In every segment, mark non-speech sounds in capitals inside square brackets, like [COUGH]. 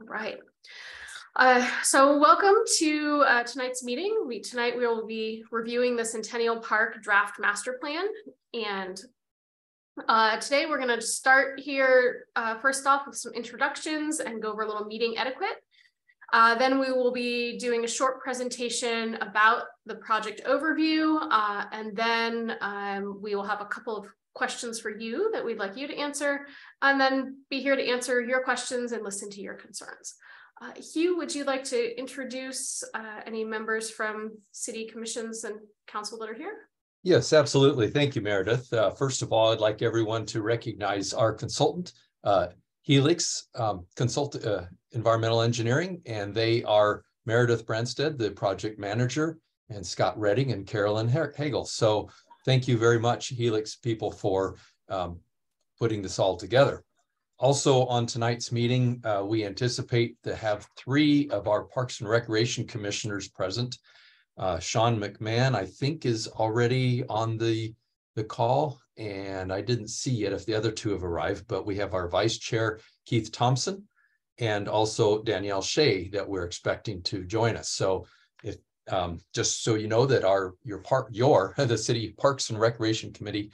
All right. Uh, so welcome to uh, tonight's meeting. We tonight we will be reviewing the Centennial Park Draft Master Plan. And uh, today we're going to start here uh, first off with some introductions and go over a little meeting etiquette. Uh, then we will be doing a short presentation about the project overview, uh, and then um, we will have a couple of questions for you that we'd like you to answer, and then be here to answer your questions and listen to your concerns. Uh, Hugh, would you like to introduce uh, any members from city commissions and council that are here? Yes, absolutely. Thank you, Meredith. Uh, first of all, I'd like everyone to recognize our consultant, uh, Helix um, Consult uh, Environmental Engineering, and they are Meredith Branstead, the project manager, and Scott Redding and Carolyn Hagel. So thank you very much, Helix people, for um, putting this all together. Also on tonight's meeting, uh, we anticipate to have three of our Parks and Recreation Commissioners present. Uh, Sean McMahon, I think, is already on the, the call, and I didn't see yet if the other two have arrived, but we have our Vice Chair, Keith Thompson, and also Danielle Shea that we're expecting to join us. So if um, just so you know that our your park your [LAUGHS] the city parks and recreation committee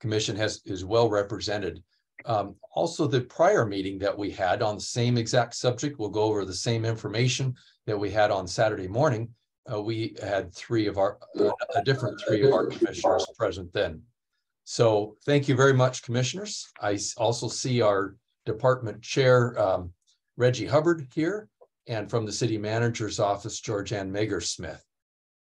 commission has is well represented. Um, also the prior meeting that we had on the same exact subject we'll go over the same information that we had on saturday morning uh, we had three of our uh, a different three of our commissioners present then. So thank you very much commissioners. I also see our department chair um, reggie hubbard here and from the city manager's office, Georgianne Mager Smith.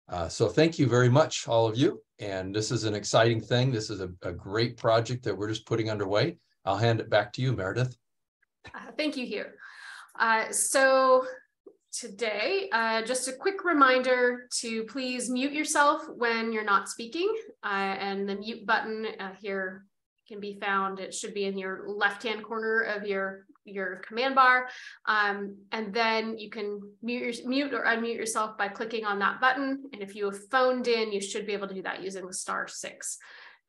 Uh, so thank you very much, all of you. And this is an exciting thing. This is a, a great project that we're just putting underway. I'll hand it back to you, Meredith. Uh, thank you, Hugh. Uh, so today, uh, just a quick reminder to please mute yourself when you're not speaking. Uh, and the mute button uh, here can be found. It should be in your left-hand corner of your your command bar. Um, and then you can mute, your, mute or unmute yourself by clicking on that button. And if you have phoned in, you should be able to do that using the star six.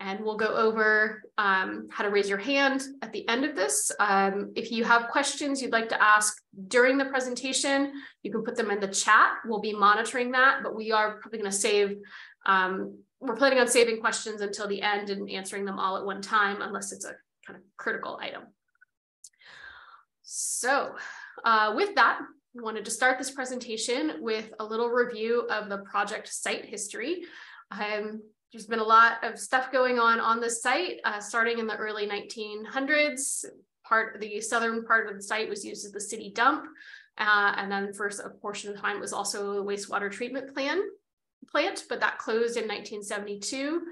And we'll go over um, how to raise your hand at the end of this. Um, if you have questions you'd like to ask during the presentation, you can put them in the chat. We'll be monitoring that, but we are probably going to save um, we're planning on saving questions until the end and answering them all at one time, unless it's a kind of critical item. So uh, with that, I wanted to start this presentation with a little review of the project site history. Um, there's been a lot of stuff going on on this site, uh, starting in the early 1900s. Part of the southern part of the site was used as the city dump, uh, and then for a portion of time was also a wastewater treatment plan plant, but that closed in 1972.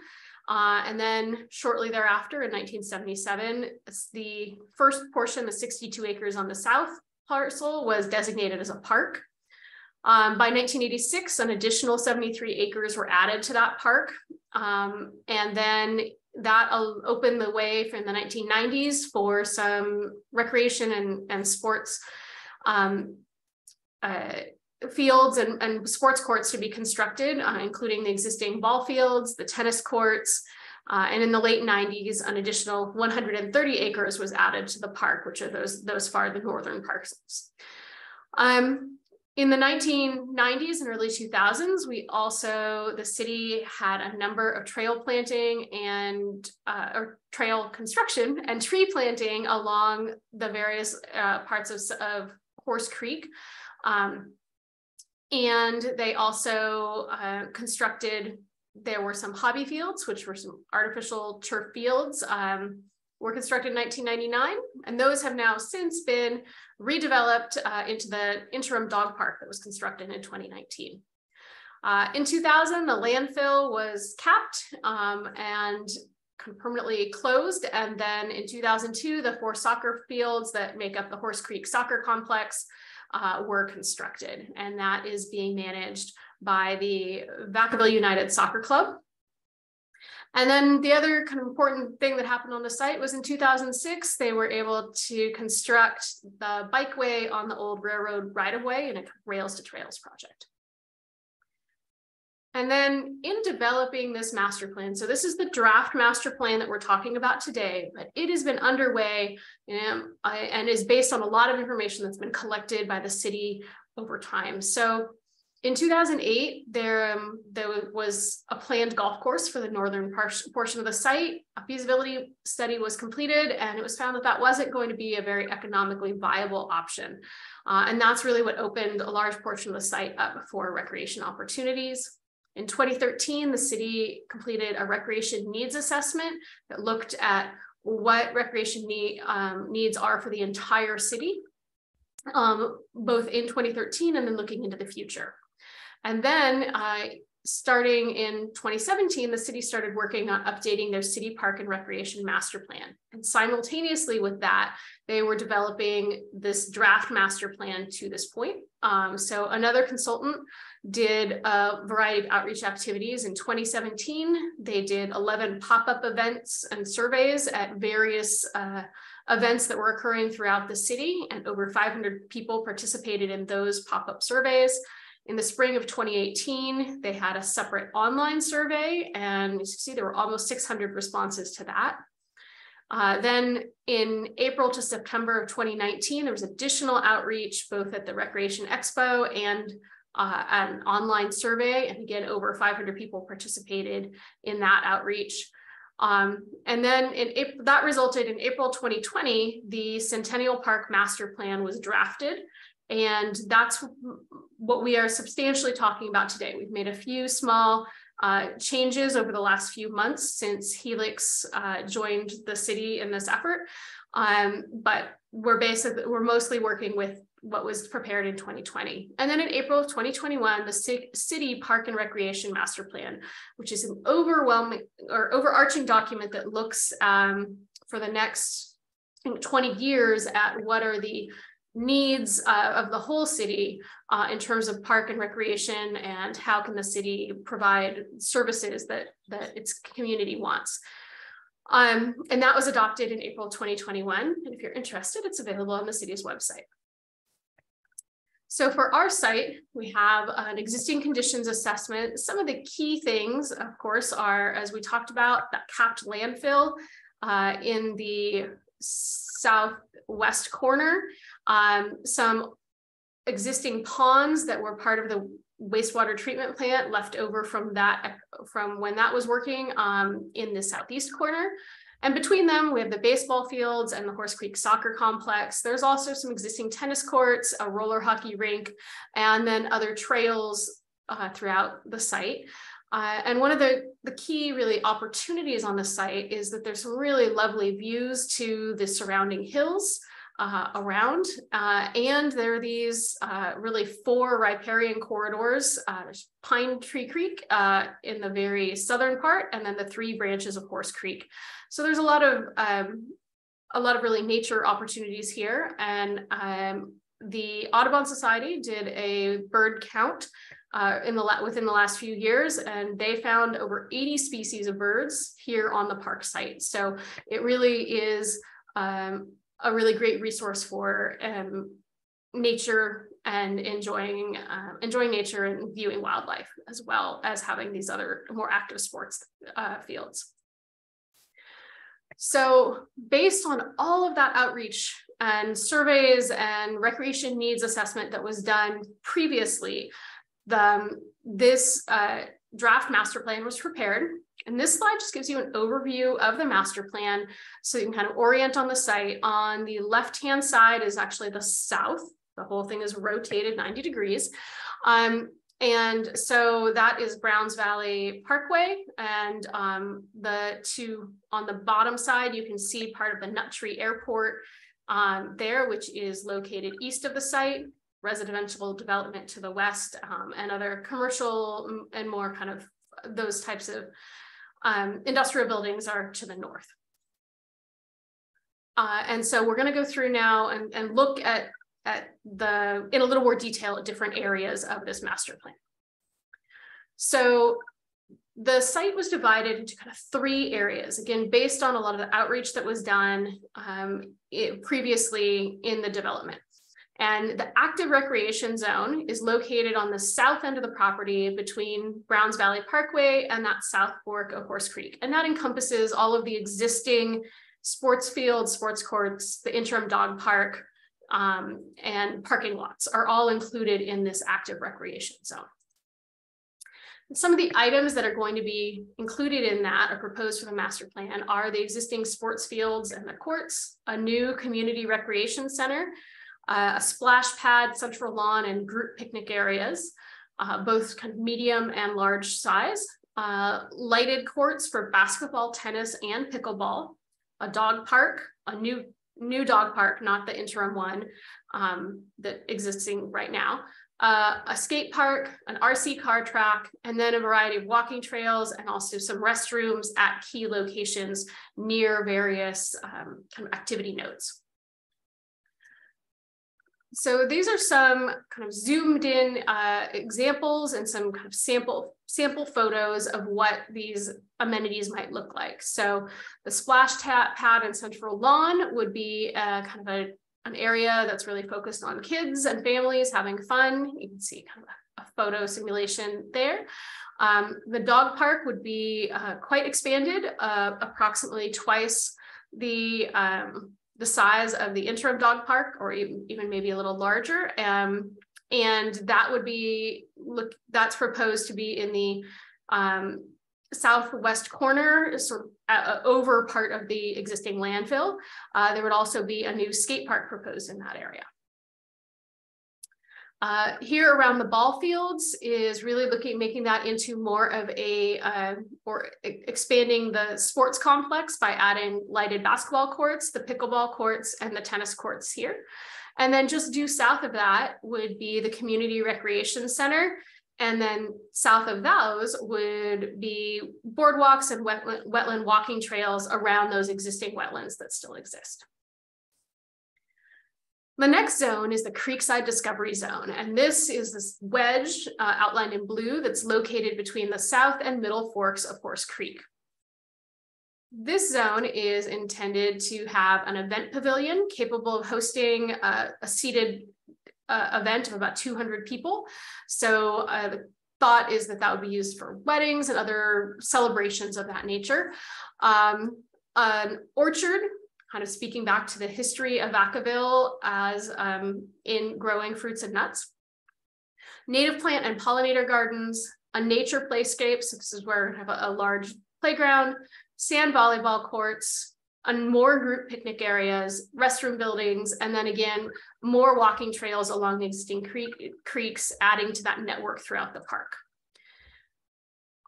Uh, and then shortly thereafter in 1977, the first portion, the 62 acres on the south parcel was designated as a park. Um, by 1986, an additional 73 acres were added to that park. Um, and then that opened the way from the 1990s for some recreation and, and sports um, uh, fields and, and sports courts to be constructed, uh, including the existing ball fields, the tennis courts, uh, and in the late 90s, an additional 130 acres was added to the park, which are those, those far the northern parcels. Um, in the 1990s and early 2000s, we also, the city had a number of trail planting and uh, or trail construction and tree planting along the various uh, parts of, of Horse Creek. Um, and they also uh, constructed, there were some hobby fields, which were some artificial turf fields, um, were constructed in 1999. And those have now since been redeveloped uh, into the interim dog park that was constructed in 2019. Uh, in 2000, the landfill was capped um, and permanently closed. And then in 2002, the four soccer fields that make up the Horse Creek Soccer Complex uh, were constructed, and that is being managed by the Vacaville United Soccer Club. And then the other kind of important thing that happened on the site was in 2006, they were able to construct the bikeway on the old railroad right of way in a rails to trails project. And then in developing this master plan, so this is the draft master plan that we're talking about today, but it has been underway and, is based on a lot of information that's been collected by the city over time. So in 2008, there, um, there was a planned golf course for the northern portion of the site. A feasibility study was completed and it was found that that wasn't going to be a very economically viable option. Uh, and that's really what opened a large portion of the site up for recreation opportunities. In 2013, the city completed a recreation needs assessment that looked at what recreation need, um, needs are for the entire city, um, both in 2013 and then looking into the future. And then uh, starting in 2017, the city started working on updating their city park and recreation master plan. And simultaneously with that, they were developing this draft master plan to this point. Um, so another consultant did a variety of outreach activities. In 2017, they did 11 pop-up events and surveys at various uh, events that were occurring throughout the city, and over 500 people participated in those pop-up surveys. In the spring of 2018, they had a separate online survey, and you see there were almost 600 responses to that. Uh, then in April to September of 2019, there was additional outreach both at the Recreation Expo and uh, an online survey. And again, over 500 people participated in that outreach. Um, and then in April, that resulted in April 2020, the Centennial Park Master Plan was drafted. And that's what we are substantially talking about today. We've made a few small uh, changes over the last few months since Helix uh, joined the city in this effort. Um, but we're basically, we're mostly working with what was prepared in 2020. And then in April of 2021, the City Park and Recreation Master Plan, which is an overwhelming or overarching document that looks um, for the next 20 years at what are the needs uh, of the whole city uh, in terms of park and recreation and how can the city provide services that, that its community wants. Um, and that was adopted in April 2021. And if you're interested, it's available on the city's website. So for our site, we have an existing conditions assessment. Some of the key things, of course, are, as we talked about, that capped landfill uh, in the southwest corner, um, some existing ponds that were part of the wastewater treatment plant left over from that from when that was working um, in the southeast corner. And between them, we have the baseball fields and the Horse Creek Soccer Complex. There's also some existing tennis courts, a roller hockey rink, and then other trails uh, throughout the site. Uh, and one of the, the key really opportunities on the site is that there's some really lovely views to the surrounding hills uh, around. Uh, and there are these uh, really four riparian corridors. Uh, there's Pine Tree Creek uh, in the very southern part, and then the three branches of Horse Creek. So there's a lot of um, a lot of really nature opportunities here. And um, the Audubon Society did a bird count uh, in the within the last few years, and they found over 80 species of birds here on the park site. So it really is um, a really great resource for um, nature and enjoying uh, enjoying nature and viewing wildlife as well as having these other more active sports uh, fields. So based on all of that outreach and surveys and recreation needs assessment that was done previously, the, um, this uh, draft master plan was prepared. And this slide just gives you an overview of the master plan so you can kind of orient on the site. On the left-hand side is actually the south. The whole thing is rotated 90 degrees. Um, and so that is Browns Valley Parkway. And um, the two on the bottom side, you can see part of the Nut Tree Airport um, there, which is located east of the site residential development to the west um, and other commercial and more kind of those types of um, industrial buildings are to the north. Uh, and so we're going to go through now and, and look at, at the in a little more detail at different areas of this master plan. So the site was divided into kind of three areas, again, based on a lot of the outreach that was done um, it, previously in the development. And the active recreation zone is located on the south end of the property between Browns Valley Parkway and that south fork of Horse Creek. And that encompasses all of the existing sports fields, sports courts, the interim dog park, um, and parking lots are all included in this active recreation zone. Some of the items that are going to be included in that or proposed for the master plan are the existing sports fields and the courts, a new community recreation center, uh, a splash pad, central lawn, and group picnic areas, uh, both kind of medium and large size, uh, lighted courts for basketball, tennis, and pickleball, a dog park, a new new dog park, not the interim one um, that existing right now, uh, a skate park, an RC car track, and then a variety of walking trails and also some restrooms at key locations near various um, kind of activity nodes. So these are some kind of zoomed in uh, examples and some kind of sample sample photos of what these amenities might look like. So the splash pad and central lawn would be uh, kind of a, an area that's really focused on kids and families having fun. You can see kind of a, a photo simulation there. Um, the dog park would be uh, quite expanded, uh, approximately twice the um, the size of the interim dog park or even, even maybe a little larger. Um, and that would be, look, that's proposed to be in the um, southwest corner, sort of uh, over part of the existing landfill. Uh, there would also be a new skate park proposed in that area. Uh, here around the ball fields is really looking, making that into more of a, uh, or expanding the sports complex by adding lighted basketball courts, the pickleball courts, and the tennis courts here. And then just due south of that would be the Community Recreation Center. And then south of those would be boardwalks and wetland, wetland walking trails around those existing wetlands that still exist. The next zone is the Creekside Discovery Zone, and this is this wedge uh, outlined in blue that's located between the south and middle forks of Horse Creek. This zone is intended to have an event pavilion capable of hosting uh, a seated uh, event of about 200 people. So uh, the thought is that that would be used for weddings and other celebrations of that nature. Um, an orchard kind of speaking back to the history of Vacaville as um, in growing fruits and nuts. Native plant and pollinator gardens, a nature playscape, so this is where we have a, a large playground, sand volleyball courts, and more group picnic areas, restroom buildings, and then again, more walking trails along the existing creek, creeks, adding to that network throughout the park.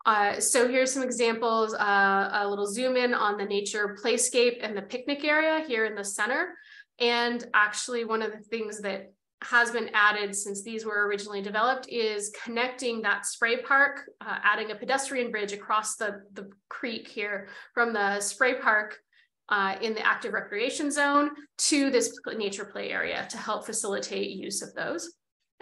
Uh, so here's some examples, uh, a little zoom in on the nature playscape and the picnic area here in the center. And actually one of the things that has been added since these were originally developed is connecting that spray park, uh, adding a pedestrian bridge across the, the creek here from the spray park uh, in the active recreation zone to this nature play area to help facilitate use of those.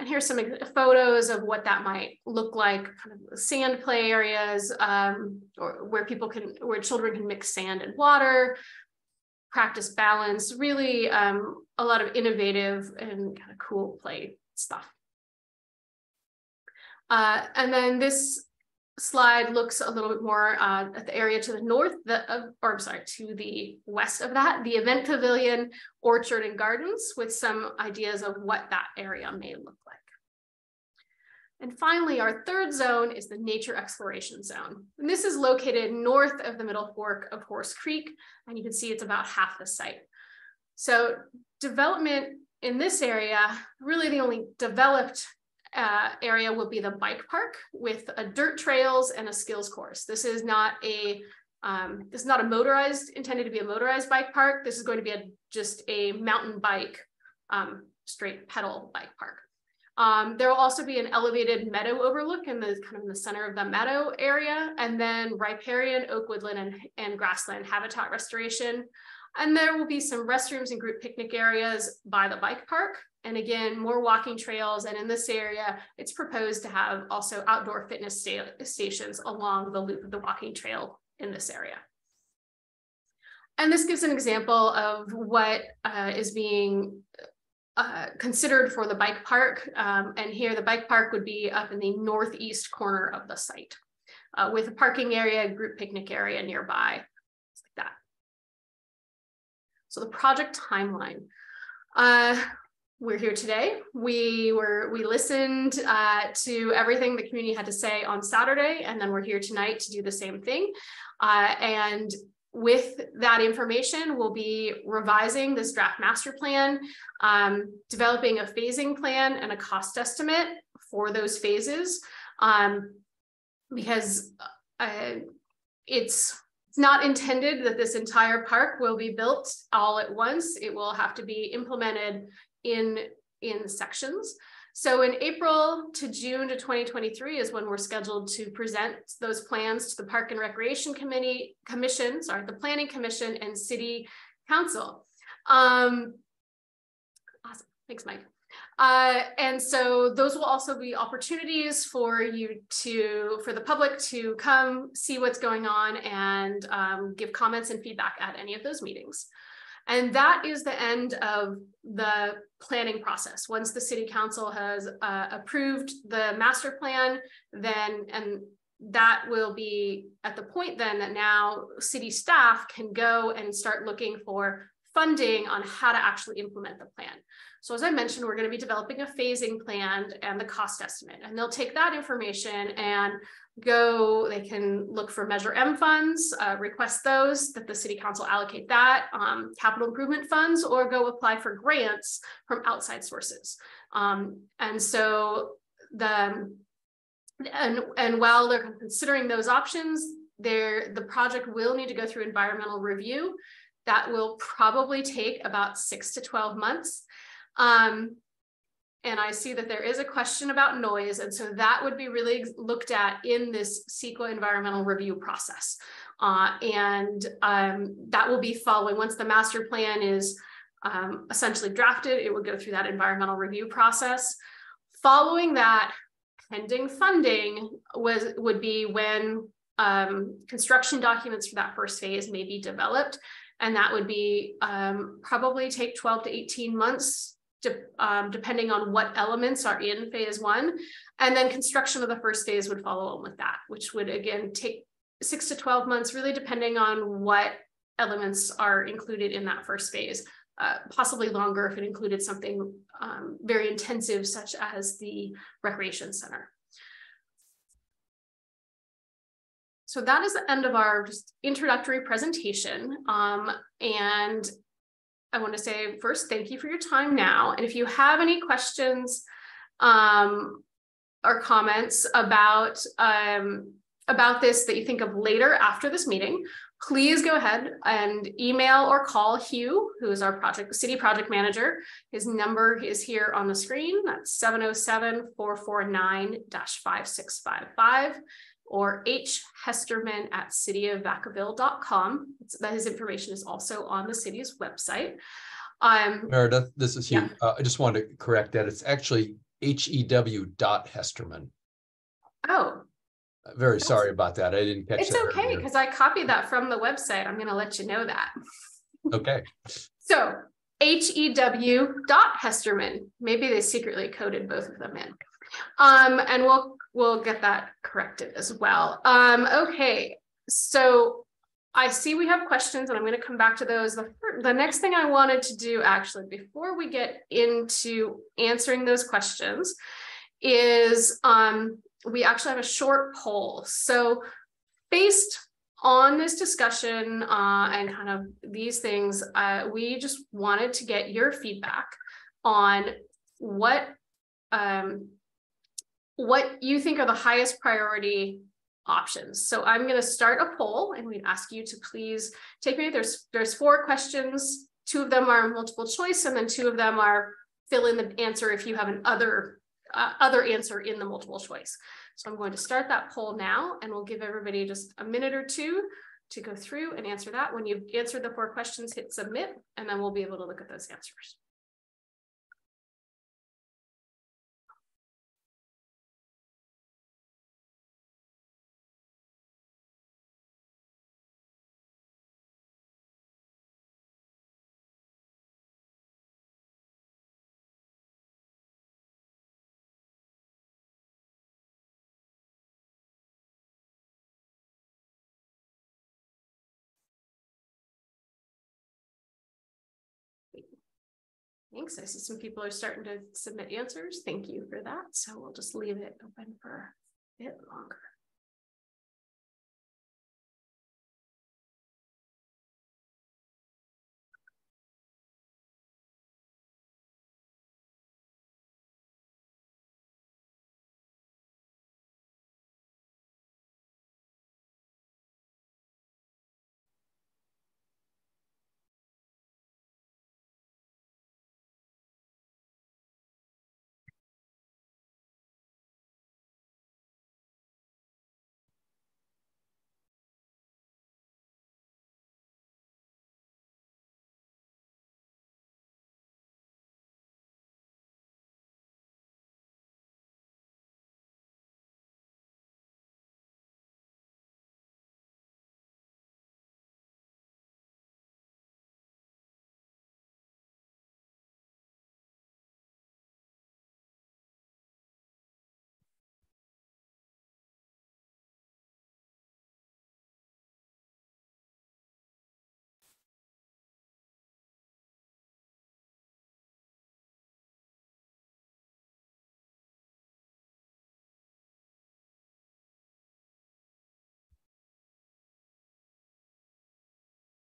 And here's some photos of what that might look like, kind of sand play areas, um, or where people can, where children can mix sand and water, practice balance, really um, a lot of innovative and kind of cool play stuff. Uh, and then this slide looks a little bit more uh, at the area to the north, the, uh, or I'm sorry, to the west of that, the event pavilion, orchard and gardens with some ideas of what that area may look like. And finally, our third zone is the nature exploration zone. And this is located north of the middle fork of Horse Creek, and you can see it's about half the site. So development in this area, really the only developed uh, area would be the bike park with a dirt trails and a skills course. This is not a um, this is not a motorized intended to be a motorized bike park. This is going to be a just a mountain bike um, straight pedal bike park. Um, there will also be an elevated meadow overlook in the kind of in the center of the meadow area, and then riparian, oak woodland, and, and grassland habitat restoration. And there will be some restrooms and group picnic areas by the bike park. And again, more walking trails. And in this area, it's proposed to have also outdoor fitness sta stations along the loop of the walking trail in this area. And this gives an example of what uh, is being uh, considered for the bike park. Um, and here the bike park would be up in the northeast corner of the site uh, with a parking area, group picnic area nearby, like that. So the project timeline. We're here today. We were we listened uh, to everything the community had to say on Saturday, and then we're here tonight to do the same thing. Uh, and with that information, we'll be revising this draft master plan, um, developing a phasing plan and a cost estimate for those phases, um, because uh, it's it's not intended that this entire park will be built all at once. It will have to be implemented in, in sections. So in April to June to 2023 is when we're scheduled to present those plans to the Park and Recreation Committee Commission, sorry, the Planning Commission and City Council. Um, awesome, thanks, Mike. Uh, and so those will also be opportunities for you to, for the public to come see what's going on and um, give comments and feedback at any of those meetings. And that is the end of the planning process. Once the city council has uh, approved the master plan, then, and that will be at the point then that now city staff can go and start looking for funding on how to actually implement the plan. So as I mentioned, we're going to be developing a phasing plan and the cost estimate, and they'll take that information and go, they can look for Measure M funds, uh, request those, that the city council allocate that, um, capital improvement funds, or go apply for grants from outside sources. Um, and so the, and, and while they're considering those options, there the project will need to go through environmental review. That will probably take about six to 12 months. Um, and I see that there is a question about noise. And so that would be really looked at in this CEQA environmental review process. Uh, and um, that will be following once the master plan is um, essentially drafted, it would go through that environmental review process. Following that, pending funding was would be when um, construction documents for that first phase may be developed. And that would be um, probably take 12 to 18 months de um, depending on what elements are in phase one. And then construction of the first phase would follow on with that, which would again take six to 12 months, really depending on what elements are included in that first phase, uh, possibly longer if it included something um, very intensive, such as the recreation center. So that is the end of our just introductory presentation. Um, and I want to say first, thank you for your time now. And if you have any questions um, or comments about um, about this that you think of later after this meeting, please go ahead and email or call Hugh, who is our project city project manager. His number is here on the screen. That's 707-449-5655 or H Hesterman at cityofvacaville.com. That his information is also on the city's website. Um, Meredith, this is. Yeah. Uh, I just wanted to correct that. It's actually H-E-W dot Hesterman. Oh. Very sorry about that. I didn't catch it. It's okay because I copied that from the website. I'm going to let you know that. [LAUGHS] okay. So H-E-W dot Hesterman. Maybe they secretly coded both of them in. Um, and we'll we'll get that corrected as well. Um, okay, so I see we have questions and I'm going to come back to those. The, the next thing I wanted to do actually before we get into answering those questions is um, we actually have a short poll. So based on this discussion uh, and kind of these things, uh, we just wanted to get your feedback on what um, what you think are the highest priority options. So I'm going to start a poll and we'd ask you to please take me. There's there's four questions. Two of them are multiple choice and then two of them are fill in the answer if you have an other uh, other answer in the multiple choice. So I'm going to start that poll now and we'll give everybody just a minute or two to go through and answer that. When you've answered the four questions, hit submit and then we'll be able to look at those answers. Thanks. I see some people are starting to submit answers. Thank you for that. So we'll just leave it open for a bit longer.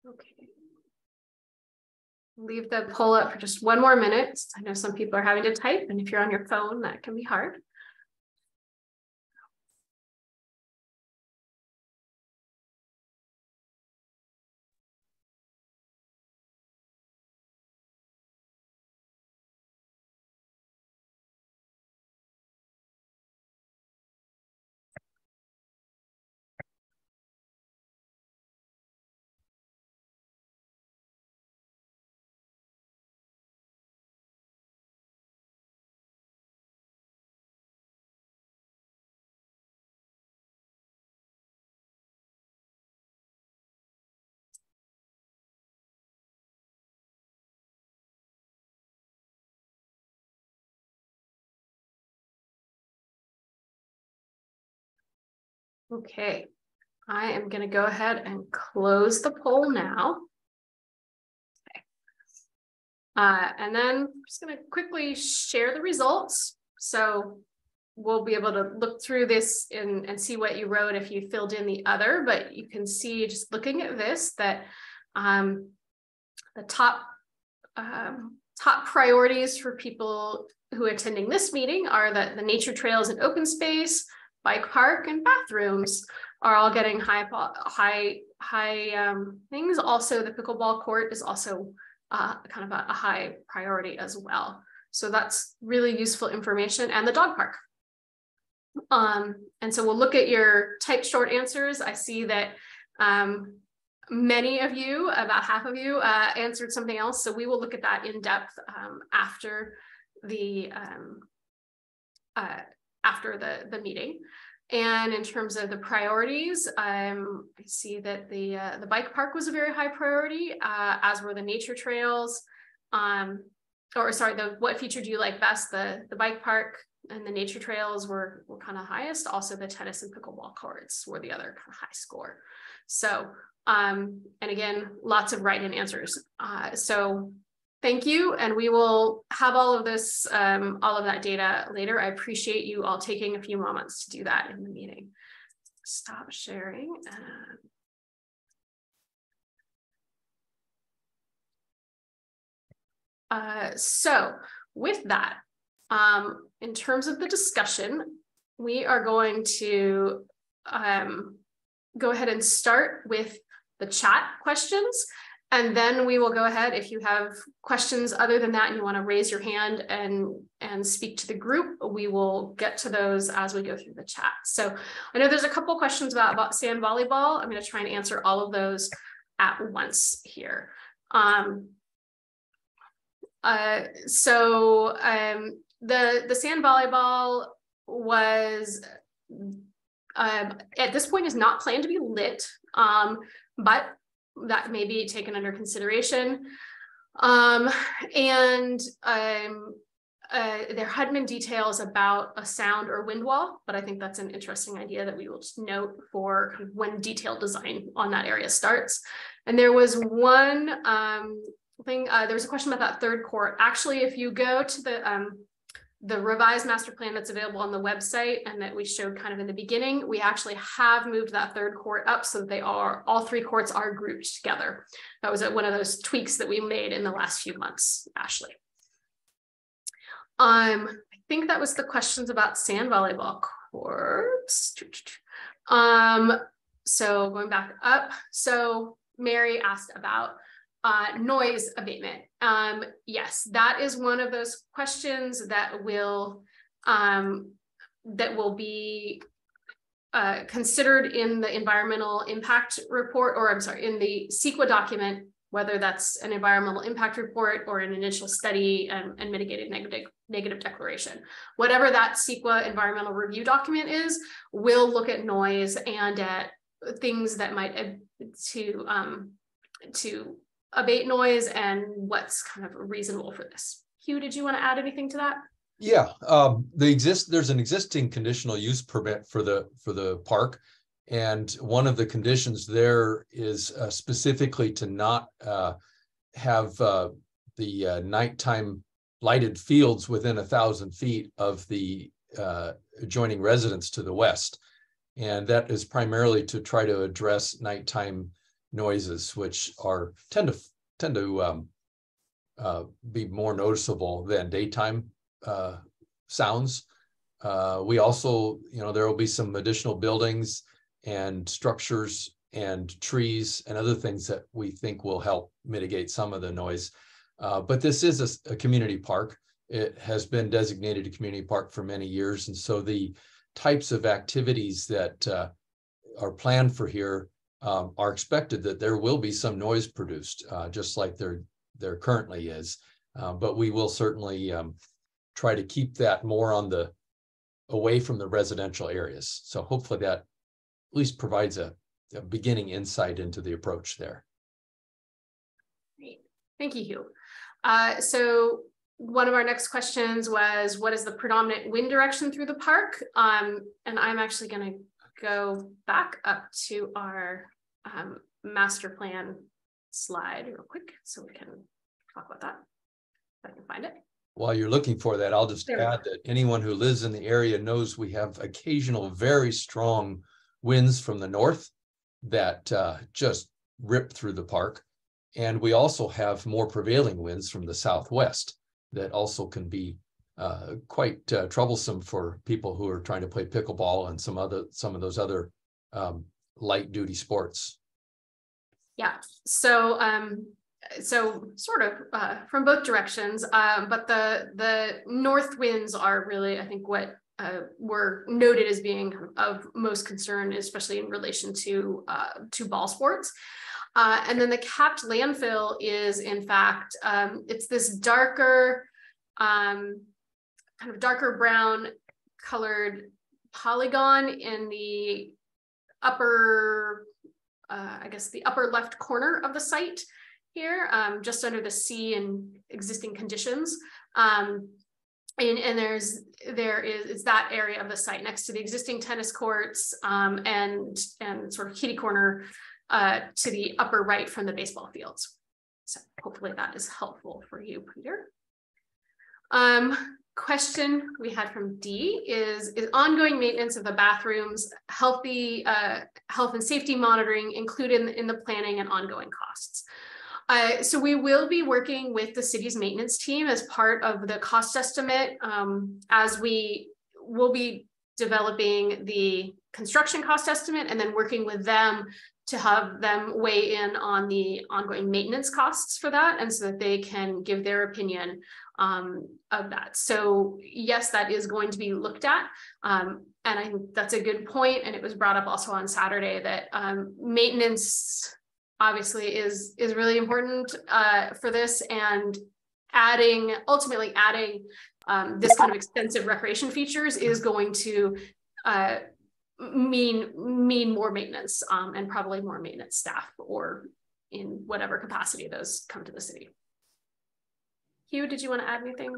Okay. Leave the poll up for just one more minute. I know some people are having to type, and if you're on your phone, that can be hard. Okay, I am going to go ahead and close the poll now. Okay. Uh, and then I'm just going to quickly share the results. So we'll be able to look through this and, and see what you wrote if you filled in the other, but you can see just looking at this that um, the top um, top priorities for people who are attending this meeting are that the nature trails and open space, bike park and bathrooms are all getting high high high um, things. Also, the pickleball court is also uh, kind of a, a high priority as well. So that's really useful information and the dog park. Um, and so we'll look at your type short answers. I see that um, many of you, about half of you, uh, answered something else. So we will look at that in depth um, after the um, uh, after the, the meeting. And in terms of the priorities, um, I see that the uh, the bike park was a very high priority, uh, as were the nature trails. Um, or sorry, the what feature do you like best? The the bike park and the nature trails were were kind of highest. Also, the tennis and pickleball courts were the other kind of high score. So, um, and again, lots of write-in answers. Uh, so Thank you. And we will have all of this, um, all of that data later. I appreciate you all taking a few moments to do that in the meeting. Stop sharing. Uh, so with that, um, in terms of the discussion, we are going to um, go ahead and start with the chat questions. And then we will go ahead, if you have questions other than that and you want to raise your hand and, and speak to the group, we will get to those as we go through the chat. So I know there's a couple questions about, about sand volleyball. I'm going to try and answer all of those at once here. Um, uh, so um, the, the sand volleyball was um, at this point is not planned to be lit, um, but that may be taken under consideration. Um, and um, uh, there had been details about a sound or wind wall, but I think that's an interesting idea that we will just note for when detailed design on that area starts. And there was one um, thing. Uh, there was a question about that third court. Actually, if you go to the um, the revised master plan that's available on the website and that we showed kind of in the beginning, we actually have moved that third court up so that they are all three courts are grouped together. That was one of those tweaks that we made in the last few months, Ashley. Um, I think that was the questions about sand volleyball courts. Um, so going back up, so Mary asked about uh, noise abatement. Um, yes, that is one of those questions that will um, that will be uh, considered in the environmental impact report, or I'm sorry, in the CEQA document, whether that's an environmental impact report or an initial study and, and mitigated negative negative declaration. Whatever that CEQA environmental review document is, will look at noise and at things that might uh, to um, to abate noise and what's kind of reasonable for this. Hugh, did you want to add anything to that? Yeah, um, the exist there's an existing conditional use permit for the for the park, and one of the conditions there is uh, specifically to not uh, have uh, the uh, nighttime lighted fields within a thousand feet of the uh, adjoining residence to the west, and that is primarily to try to address nighttime noises, which are tend to tend to um, uh, be more noticeable than daytime uh, sounds. Uh, we also, you know, there will be some additional buildings and structures and trees and other things that we think will help mitigate some of the noise. Uh, but this is a, a community park. It has been designated a community park for many years. And so the types of activities that uh, are planned for here um, are expected that there will be some noise produced, uh, just like there there currently is. Uh, but we will certainly um, try to keep that more on the away from the residential areas. So hopefully that at least provides a, a beginning insight into the approach there. Great, thank you, Hugh. Uh, so one of our next questions was, what is the predominant wind direction through the park? Um, and I'm actually going to go back up to our um, master plan slide real quick so we can talk about that. If I can find it. While you're looking for that, I'll just there add that anyone who lives in the area knows we have occasional very strong winds from the north that uh, just rip through the park. And we also have more prevailing winds from the southwest that also can be uh, quite uh, troublesome for people who are trying to play pickleball and some other some of those other um, light duty sports. Yeah. So um, so sort of uh, from both directions, um, but the the north winds are really I think what uh, were noted as being of most concern, especially in relation to uh, to ball sports. Uh, and then the capped landfill is in fact um, it's this darker um, kind of darker brown colored polygon in the upper, uh, I guess the upper left corner of the site here, um, just under the C and existing conditions. Um, and, and there's there is it's that area of the site next to the existing tennis courts um, and and sort of kitty corner uh, to the upper right from the baseball fields. So hopefully that is helpful for you, Peter. Um, question we had from D is, is ongoing maintenance of the bathrooms, healthy uh, health and safety monitoring included in, in the planning and ongoing costs. Uh, so we will be working with the city's maintenance team as part of the cost estimate um, as we will be developing the construction cost estimate and then working with them to have them weigh in on the ongoing maintenance costs for that and so that they can give their opinion um, of that. So yes, that is going to be looked at. Um, and I think that's a good point. And it was brought up also on Saturday that um, maintenance obviously is, is really important uh, for this and adding, ultimately adding um, this kind of extensive recreation features is going to uh, mean mean more maintenance um, and probably more maintenance staff or in whatever capacity those come to the city. Hugh, did you want to add anything?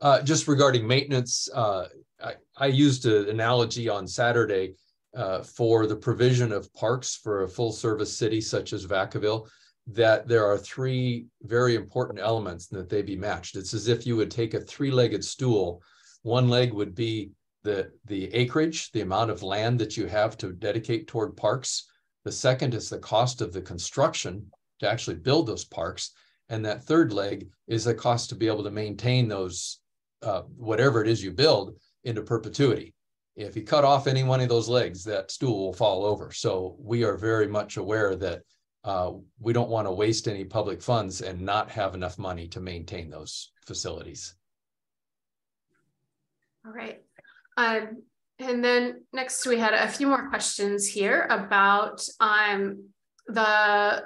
Uh, just regarding maintenance, uh, I, I, used an analogy on Saturday uh, for the provision of parks for a full service city such as Vacaville. that there are three very important elements that they be matched. It's as if you would take a three-legged stool. One leg would be the, the acreage, the amount of land that you have to dedicate toward parks. The second is the cost of the construction to actually build those parks. And that third leg is the cost to be able to maintain those, uh, whatever it is you build into perpetuity. If you cut off any one of those legs, that stool will fall over. So we are very much aware that uh, we don't want to waste any public funds and not have enough money to maintain those facilities. All right. Um, and then next we had a few more questions here about um, the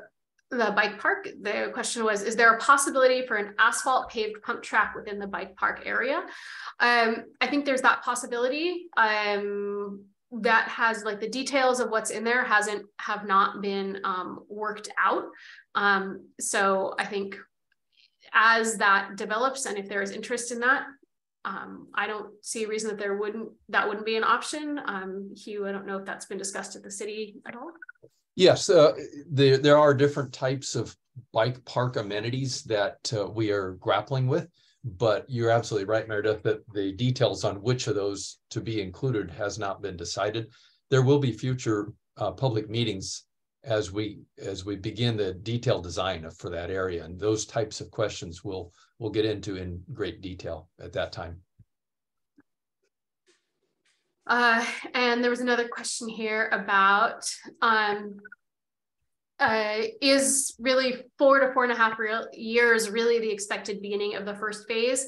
the bike park. The question was, is there a possibility for an asphalt paved pump track within the bike park area? Um, I think there's that possibility. Um, that has like the details of what's in there hasn't have not been um, worked out. Um, so I think as that develops and if there is interest in that, um, I don't see a reason that there wouldn't that wouldn't be an option. Um, Hugh, I don't know if that's been discussed at the city at all. Yes, uh, there there are different types of bike park amenities that uh, we are grappling with. But you're absolutely right, Meredith, that the details on which of those to be included has not been decided. There will be future uh, public meetings as we as we begin the detailed design for that area, and those types of questions we'll we'll get into in great detail at that time. Uh, and there was another question here about um, uh, is really four to four and a half years really the expected beginning of the first phase.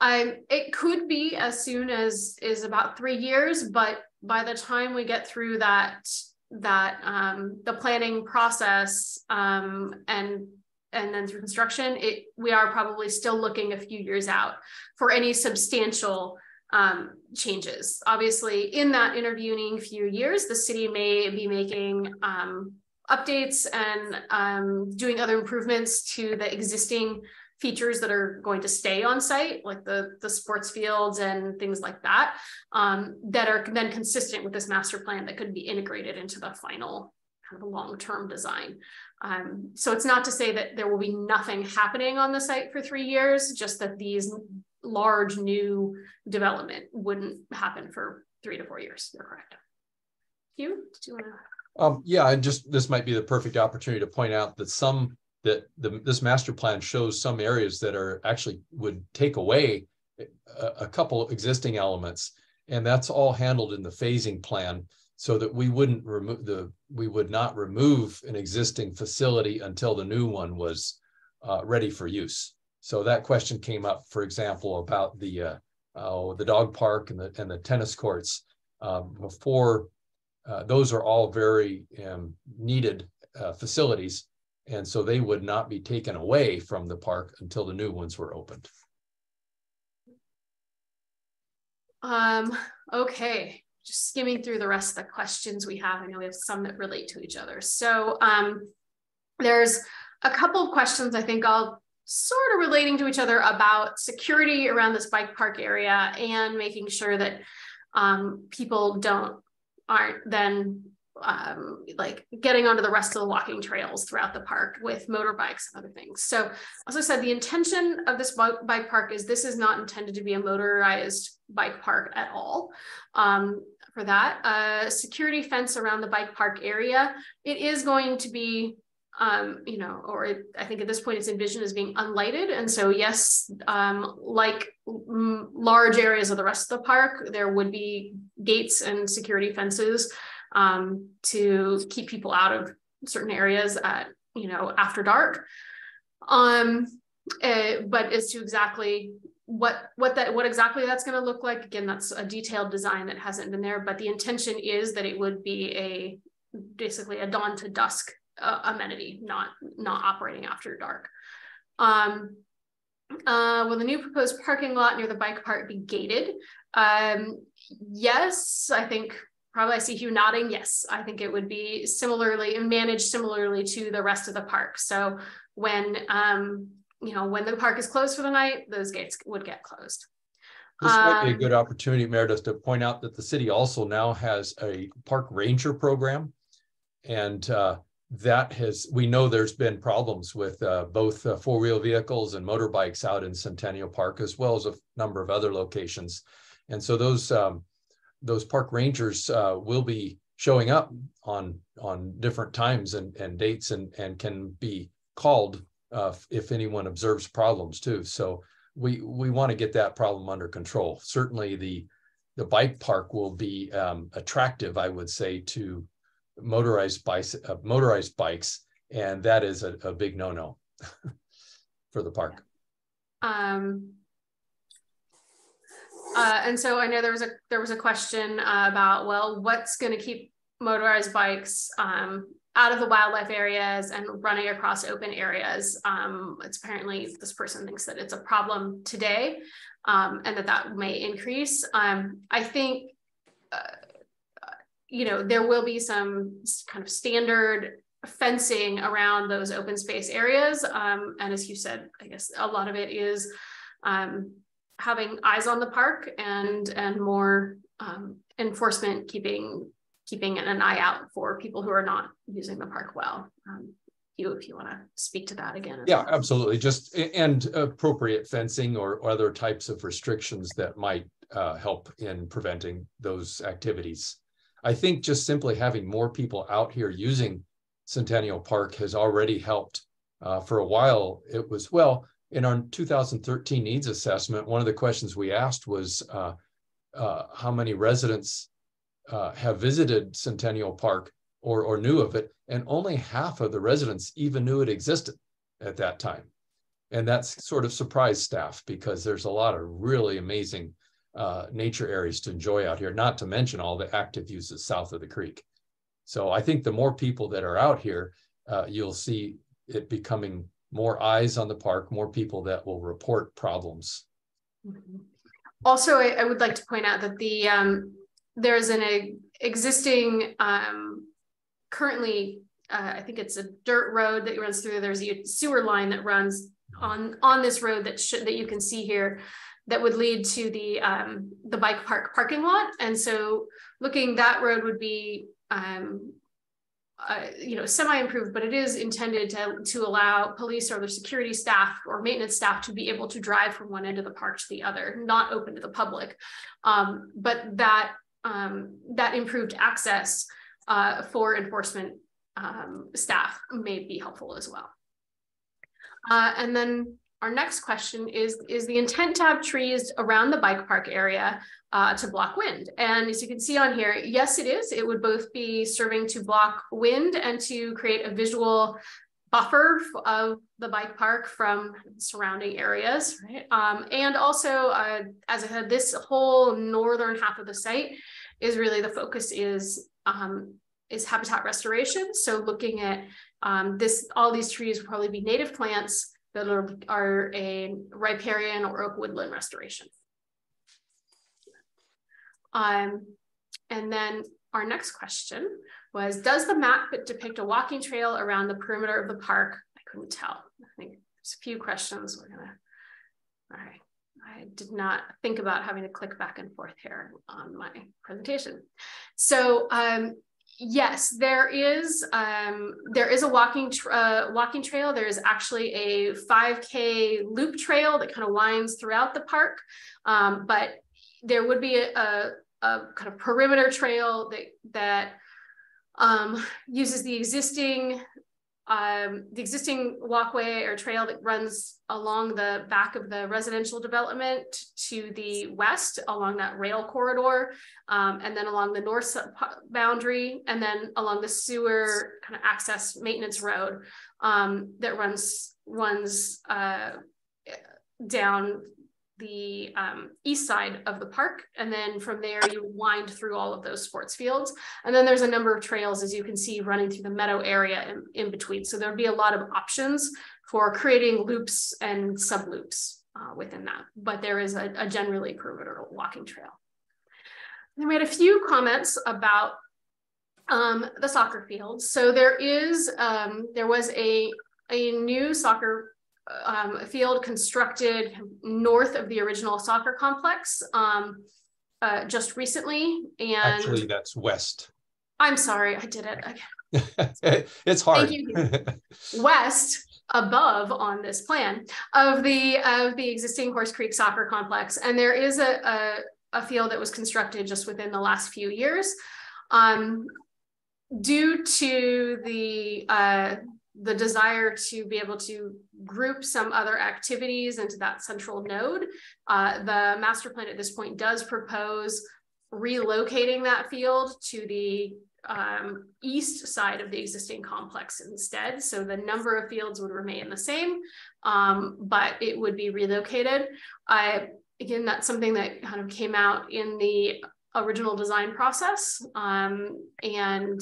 Um, it could be as soon as is about three years, but by the time we get through that that um, the planning process um, and and then through construction, it we are probably still looking a few years out for any substantial um, changes. Obviously, in that intervening few years, the city may be making um, updates and um, doing other improvements to the existing features that are going to stay on site, like the, the sports fields and things like that, um, that are then consistent with this master plan that could be integrated into the final kind of long-term design. Um, so it's not to say that there will be nothing happening on the site for three years, just that these large new development wouldn't happen for three to four years. You're correct. Hugh, did you want to? Um, yeah, and just this might be the perfect opportunity to point out that some that the, this master plan shows some areas that are actually would take away a, a couple existing elements, and that's all handled in the phasing plan so that we wouldn't remove the we would not remove an existing facility until the new one was uh, ready for use. So that question came up, for example, about the uh, uh, the dog park and the and the tennis courts um, before uh, those are all very um, needed uh, facilities. And so they would not be taken away from the park until the new ones were opened. Um, okay, just skimming through the rest of the questions we have. I know we have some that relate to each other. So um, there's a couple of questions I think I'll sort of relating to each other about security around this bike park area and making sure that um, people don't aren't then um, like getting onto the rest of the walking trails throughout the park with motorbikes and other things. So as I said, the intention of this bike park is this is not intended to be a motorized bike park at all. Um, for that, a security fence around the bike park area, it is going to be um, you know, or it, I think at this point it's envisioned as being unlighted. And so, yes, um, like large areas of the rest of the park, there would be gates and security fences um, to keep people out of certain areas at, you know, after dark. Um, uh, but as to exactly what what that what exactly that's going to look like, again, that's a detailed design that hasn't been there. But the intention is that it would be a basically a dawn to dusk uh, amenity, not not operating after dark. Um, uh, will the new proposed parking lot near the bike park be gated? Um, yes, I think probably I see Hugh nodding. Yes, I think it would be similarly managed similarly to the rest of the park. So when um, you know when the park is closed for the night, those gates would get closed. This might be a um, good opportunity, Meredith, to point out that the city also now has a park ranger program. And uh, that has, we know there's been problems with uh, both uh, four-wheel vehicles and motorbikes out in Centennial Park, as well as a number of other locations. And so those um, those park rangers uh, will be showing up on on different times and, and dates and, and can be called uh, if anyone observes problems too. So we we want to get that problem under control. Certainly the the bike park will be um, attractive, I would say, to motorized bikes, uh, motorized bikes, and that is a, a big no-no [LAUGHS] for the park. Um, uh, and so I know there was a there was a question uh, about well, what's going to keep motorized bikes um, out of the wildlife areas and running across open areas. Um, it's apparently this person thinks that it's a problem today, um, and that that may increase. Um, I think uh, you know, there will be some kind of standard fencing around those open space areas. Um, and as you said, I guess a lot of it is um, having eyes on the park and and more um, enforcement, keeping keeping an eye out for people who are not using the park well. Um, you, if you want to speak to that again. Yeah, absolutely. Just and appropriate fencing or, or other types of restrictions that might uh, help in preventing those activities. I think just simply having more people out here using Centennial Park has already helped. Uh, for a while, it was, well, in our 2013 needs assessment, one of the questions we asked was uh, uh, how many residents uh, have visited Centennial Park or, or knew of it, and only half of the residents even knew it existed at that time. And that's sort of surprised staff because there's a lot of really amazing uh, nature areas to enjoy out here, not to mention all the active uses south of the creek. So I think the more people that are out here, uh, you'll see it becoming more eyes on the park, more people that will report problems. Also, I, I would like to point out that the um, there's an a, existing um, currently uh, I think it's a dirt road that runs through. There's a sewer line that runs on on this road that should that you can see here that would lead to the um, the bike park parking lot. And so looking that road would be um, uh, you know semi-improved, but it is intended to, to allow police or other security staff or maintenance staff to be able to drive from one end of the park to the other, not open to the public. Um, but that um, that improved access uh, for enforcement um, staff may be helpful as well. Uh, and then our next question is, is the intent to have trees around the bike park area uh, to block wind? And as you can see on here, yes, it is. It would both be serving to block wind and to create a visual buffer of the bike park from surrounding areas, right? Um, and also, uh, as I said, this whole northern half of the site is really the focus is um, is habitat restoration. So looking at um, this, all these trees will probably be native plants that are, are a riparian or oak woodland restoration. Um, and then our next question was, does the map depict a walking trail around the perimeter of the park? I couldn't tell. I think there's a few questions. We're gonna, all right. I did not think about having to click back and forth here on my presentation. So um, yes, there is um, there is a walking uh, walking trail. There is actually a 5K loop trail that kind of winds throughout the park, um, but there would be a, a, a, kind of perimeter trail that that um, uses the existing um, the existing walkway or trail that runs along the back of the residential development to the west along that rail corridor, um, and then along the north boundary, and then along the sewer kind of access maintenance road um, that runs runs uh, down the um, east side of the park. And then from there, you wind through all of those sports fields. And then there's a number of trails, as you can see, running through the meadow area in, in between. So there'd be a lot of options for creating loops and sub loops uh, within that. But there is a, a generally perimeter walking trail. And we had a few comments about um, the soccer field. So there is, um, there was a, a new soccer um, a field constructed north of the original soccer complex um, uh, just recently. And actually, that's west. I'm sorry, I did it. [LAUGHS] it's hard. [LAUGHS] West above on this plan of the of the existing Horse Creek soccer complex, and there is a, a, a field that was constructed just within the last few years. Um, due to the uh, the desire to be able to group some other activities into that central node, uh, the master plan at this point does propose relocating that field to the um, east side of the existing complex instead. So the number of fields would remain the same, um, but it would be relocated. Uh, again, that's something that kind of came out in the original design process. Um, and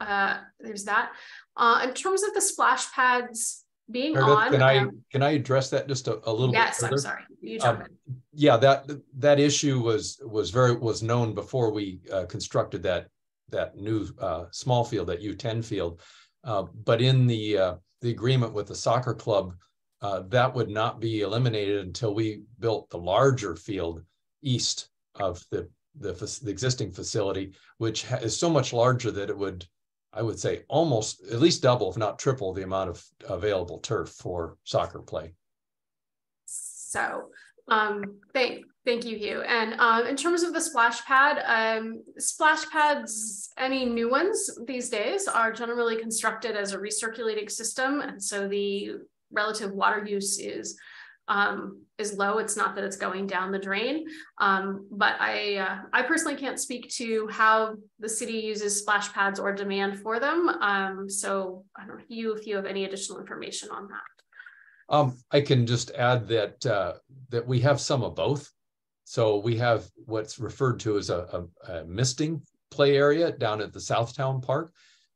uh, there's that. Uh, in terms of the splash pads being Meredith, on. Can I um, can I address that just a, a little yes, bit? Yes, I'm sorry. You jump um, in. Yeah, that that issue was was very was known before we uh, constructed that that new uh, small field, that U10 field. Uh, but in the uh, the agreement with the soccer club, uh, that would not be eliminated until we built the larger field east of the the, the existing facility, which is so much larger that it would, I would say, almost at least double, if not triple, the amount of available turf for soccer play. So, um, thank Thank you, Hugh. And um, in terms of the splash pad, um, splash pads, any new ones these days are generally constructed as a recirculating system. And so the relative water use is um, is low. It's not that it's going down the drain. Um, but I, uh, I personally can't speak to how the city uses splash pads or demand for them. Um, so I don't know, you, if you have any additional information on that. Um, I can just add that uh, that we have some of both. So we have what's referred to as a, a, a misting play area down at the Southtown Park.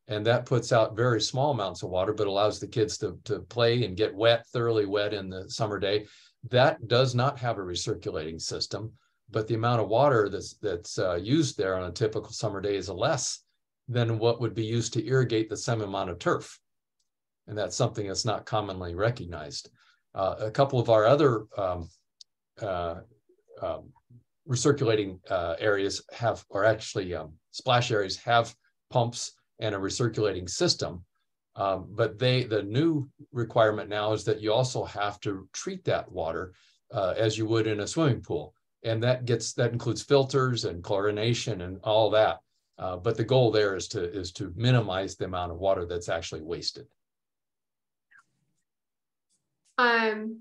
And that puts out very small amounts of water, but allows the kids to, to play and get wet, thoroughly wet in the summer day. That does not have a recirculating system, but the amount of water that's, that's uh, used there on a typical summer day is less than what would be used to irrigate the same amount of turf. And that's something that's not commonly recognized. Uh, a couple of our other um, uh, um, recirculating uh, areas have, or actually um, splash areas have pumps and a recirculating system. Um, but they, the new requirement now is that you also have to treat that water uh, as you would in a swimming pool. And that gets, that includes filters and chlorination and all that. Uh, but the goal there is to, is to minimize the amount of water that's actually wasted. Um,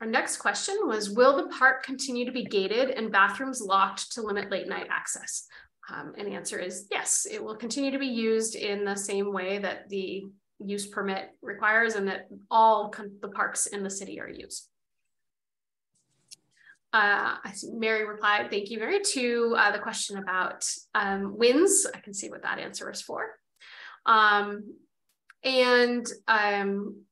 our next question was, will the park continue to be gated and bathrooms locked to limit late night access? Um, and the answer is yes, it will continue to be used in the same way that the use permit requires and that all the parks in the city are used. Uh, Mary replied, thank you, Mary, to uh, the question about um, winds. I can see what that answer is for. Um, and um,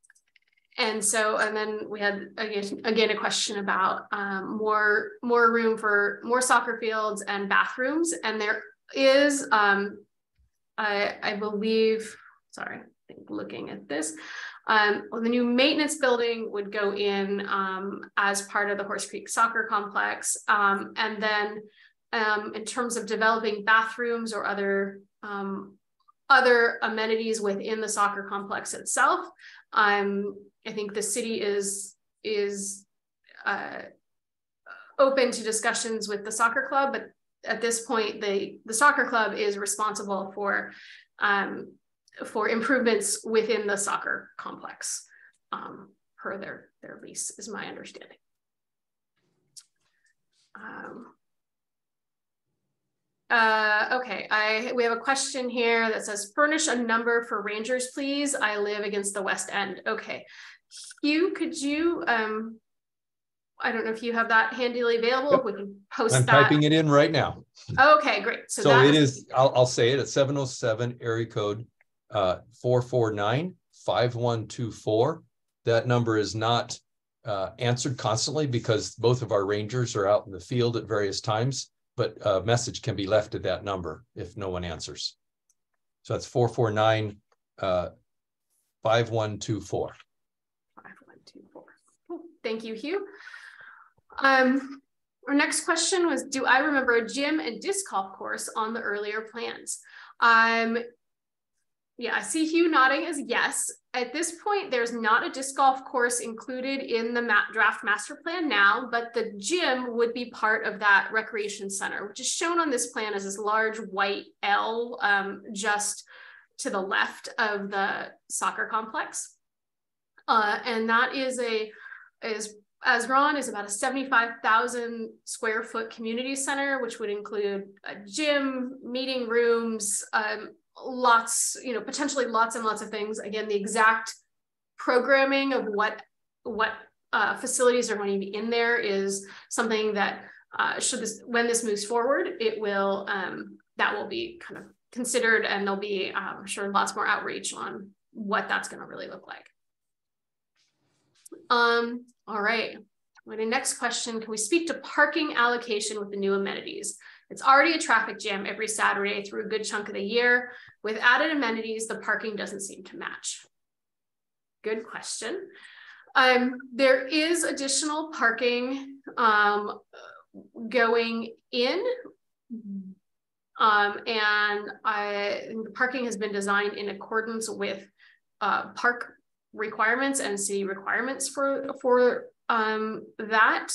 and so and then we had again, again a question about um, more more room for more soccer fields and bathrooms and there is um, I, I believe sorry looking at this um, well, the new maintenance building would go in um, as part of the Horse Creek Soccer Complex um, and then um, in terms of developing bathrooms or other other amenities within the soccer complex itself. Um, I think the city is is uh, open to discussions with the soccer club, but at this point, the the soccer club is responsible for um, for improvements within the soccer complex um, per their their lease, is my understanding. Um, uh, okay, I we have a question here that says, furnish a number for rangers, please. I live against the west end. Okay, Hugh, could you, um, I don't know if you have that handily available, yep. we can post I'm that. typing it in right now. Okay, great. So, so it is, I'll, I'll say it at 707 area code uh, 449 5124. That number is not uh, answered constantly because both of our rangers are out in the field at various times, but a message can be left at that number if no one answers. So that's 449 uh, 5124. Thank you, Hugh. Um, our next question was, do I remember a gym and disc golf course on the earlier plans? Um, yeah, I see Hugh nodding as yes. At this point, there's not a disc golf course included in the draft master plan now, but the gym would be part of that recreation center, which is shown on this plan as this large white L um, just to the left of the soccer complex. Uh, and that is a is as Ron is about a 75,000 square foot community center, which would include a gym, meeting rooms, um, lots, you know, potentially lots and lots of things. Again, the exact programming of what what uh, facilities are going to be in there is something that uh, should this when this moves forward, it will um, that will be kind of considered, and there'll be um, sure lots more outreach on what that's going to really look like. Um, all right. My next question, can we speak to parking allocation with the new amenities? It's already a traffic jam every Saturday through a good chunk of the year. With added amenities, the parking doesn't seem to match. Good question. Um, there is additional parking um, going in um, and I, the parking has been designed in accordance with uh, park requirements and city requirements for, for um, that.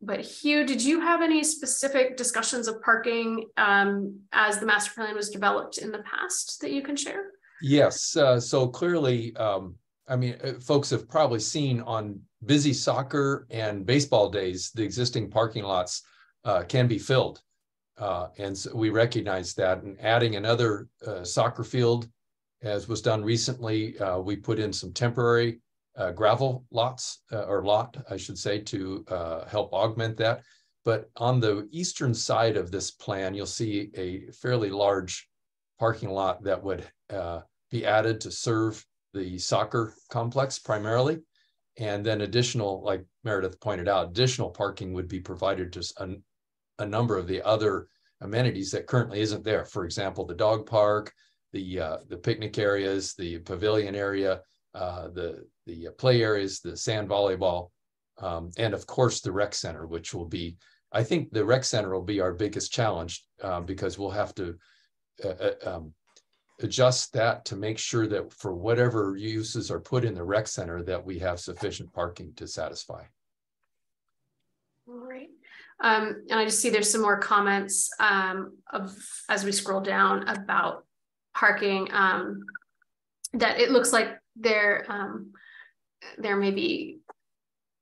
But Hugh, did you have any specific discussions of parking um, as the master plan was developed in the past that you can share? Yes. Uh, so clearly, um, I mean, uh, folks have probably seen on busy soccer and baseball days, the existing parking lots uh, can be filled. Uh, and so we recognize that and adding another uh, soccer field, as was done recently, uh, we put in some temporary uh, gravel lots uh, or lot, I should say, to uh, help augment that. But on the eastern side of this plan, you'll see a fairly large parking lot that would uh, be added to serve the soccer complex primarily. And then additional, like Meredith pointed out, additional parking would be provided to a, a number of the other amenities that currently isn't there. For example, the dog park, the uh, the picnic areas, the pavilion area, uh, the the play areas, the sand volleyball, um, and of course the rec center, which will be, I think the rec center will be our biggest challenge uh, because we'll have to uh, uh, um, adjust that to make sure that for whatever uses are put in the rec center that we have sufficient parking to satisfy. All right. Um, and I just see there's some more comments um, of as we scroll down about parking um, that it looks like there um, there may be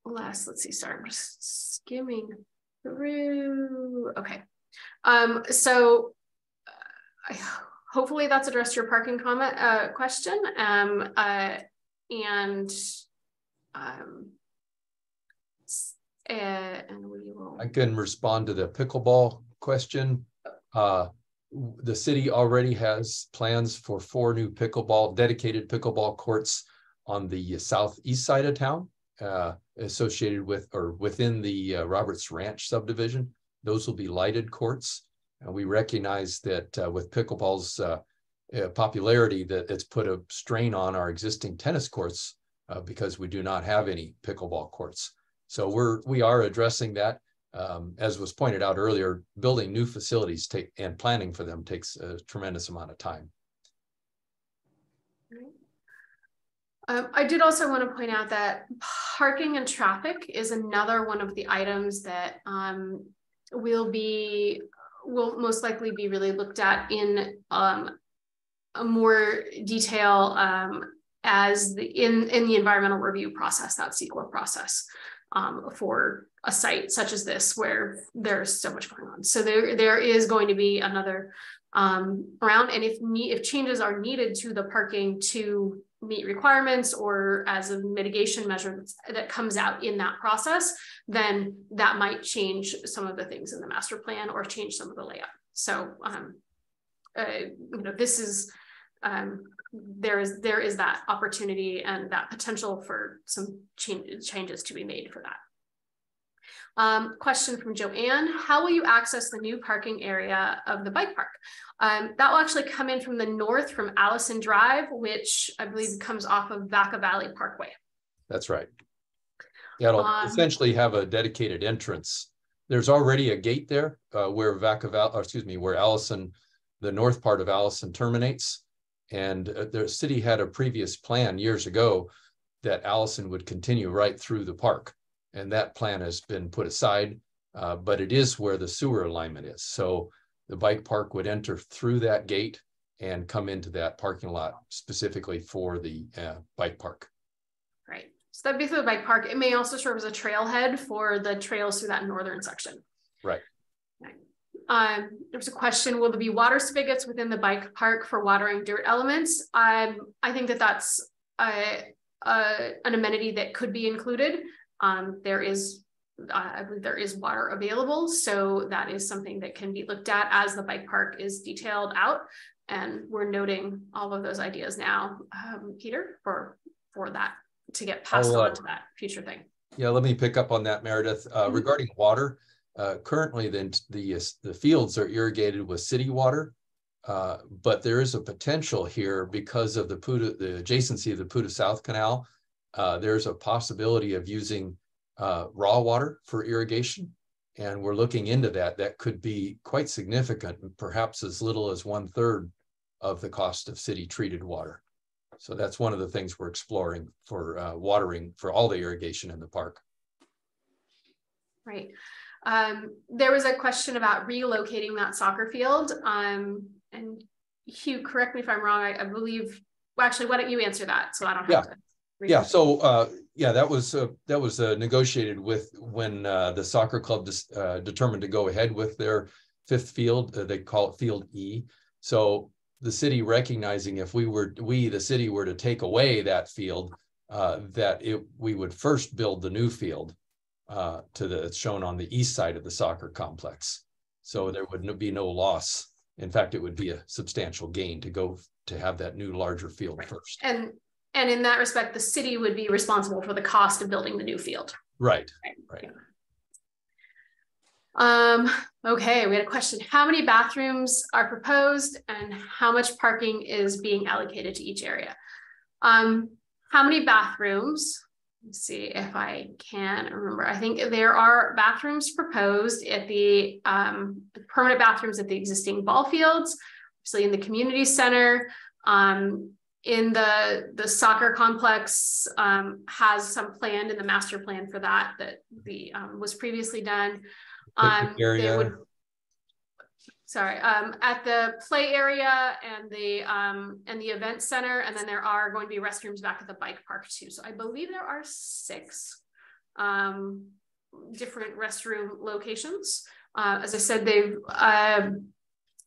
less. Let's see. Sorry, I'm just skimming through. Okay. Um, so uh, I, hopefully that's addressed your parking comment uh, question. Um, uh, and um, and we will. I can respond to the pickleball question. Uh, the city already has plans for four new pickleball, dedicated pickleball courts on the southeast side of town, uh, associated with or within the uh, Roberts Ranch subdivision. Those will be lighted courts. And we recognize that uh, with pickleball's uh, uh, popularity, that it's put a strain on our existing tennis courts uh, because we do not have any pickleball courts. So we're we are addressing that. Um, as was pointed out earlier, building new facilities take and planning for them takes a tremendous amount of time. Um, I did also want to point out that parking and traffic is another one of the items that um, will be will most likely be really looked at in um, a more detail um, as the in in the environmental review process, that CEQA process um, for a site such as this where there's so much going on. So there, there is going to be another um, around and if need, if changes are needed to the parking to meet requirements or as a mitigation measure that comes out in that process, then that might change some of the things in the master plan or change some of the layout. So, um, uh, you know, this is um, there is there is that opportunity and that potential for some change, changes to be made for that. Um, question from Joanne, how will you access the new parking area of the bike park? Um, that will actually come in from the north from Allison Drive, which I believe comes off of Vaca Valley Parkway. That's right. Yeah, it'll um, essentially have a dedicated entrance. There's already a gate there uh, where Vaca Valley, excuse me, where Allison, the north part of Allison terminates And uh, the city had a previous plan years ago that Allison would continue right through the park. And that plan has been put aside, uh, but it is where the sewer alignment is. So the bike park would enter through that gate and come into that parking lot specifically for the uh, bike park. Right. So that'd be through the bike park. It may also serve as a trailhead for the trails through that northern section. Right. Um, there's a question, will there be water spigots within the bike park for watering dirt elements? Um, I think that that's a, a, an amenity that could be included. Um, there is, uh, I believe there is water available. So that is something that can be looked at as the bike park is detailed out. And we're noting all of those ideas now, um, Peter, for, for that to get passed uh, on to that future thing. Yeah, let me pick up on that, Meredith. Uh, mm -hmm. Regarding water, uh, currently, the, the, the fields are irrigated with city water, uh, but there is a potential here because of the Putah, the adjacency of the Putah South Canal. Uh, there's a possibility of using uh, raw water for irrigation, and we're looking into that. That could be quite significant, perhaps as little as one third of the cost of city treated water. So that's one of the things we're exploring for uh, watering for all the irrigation in the park. Right. Um, there was a question about relocating that soccer field. Um, and Hugh, correct me if I'm wrong. I, I, believe. Well, actually, why don't you answer that so I don't have yeah. to. Yeah. So uh, yeah, that was uh, that was uh, negotiated with when uh, the soccer club uh, determined to go ahead with their fifth field. Uh, they call it Field E. So the city recognizing if we were we the city were to take away that field, that it we would first build the new field uh, to the it's shown on the east side of the soccer complex. So there would be no loss. In fact, it would be a substantial gain to go to have that new larger field right. first. And and in that respect, the city would be responsible for the cost of building the new field. Right. Right. right. Um, okay, we had a question. How many bathrooms are proposed and how much parking is being allocated to each area? Um, how many bathrooms? Let's see if I can remember. I think there are bathrooms proposed at the um, permanent bathrooms at the existing ball fields, obviously in the community center. Um, in the the soccer complex um, has some planned in the master plan for that that the um, was previously done. Um, area. Would, sorry, um, at the play area and the um, and the event center, and then there are going to be restrooms back at the bike park too. So I believe there are six um, different restroom locations. Uh, as I said, they've uh,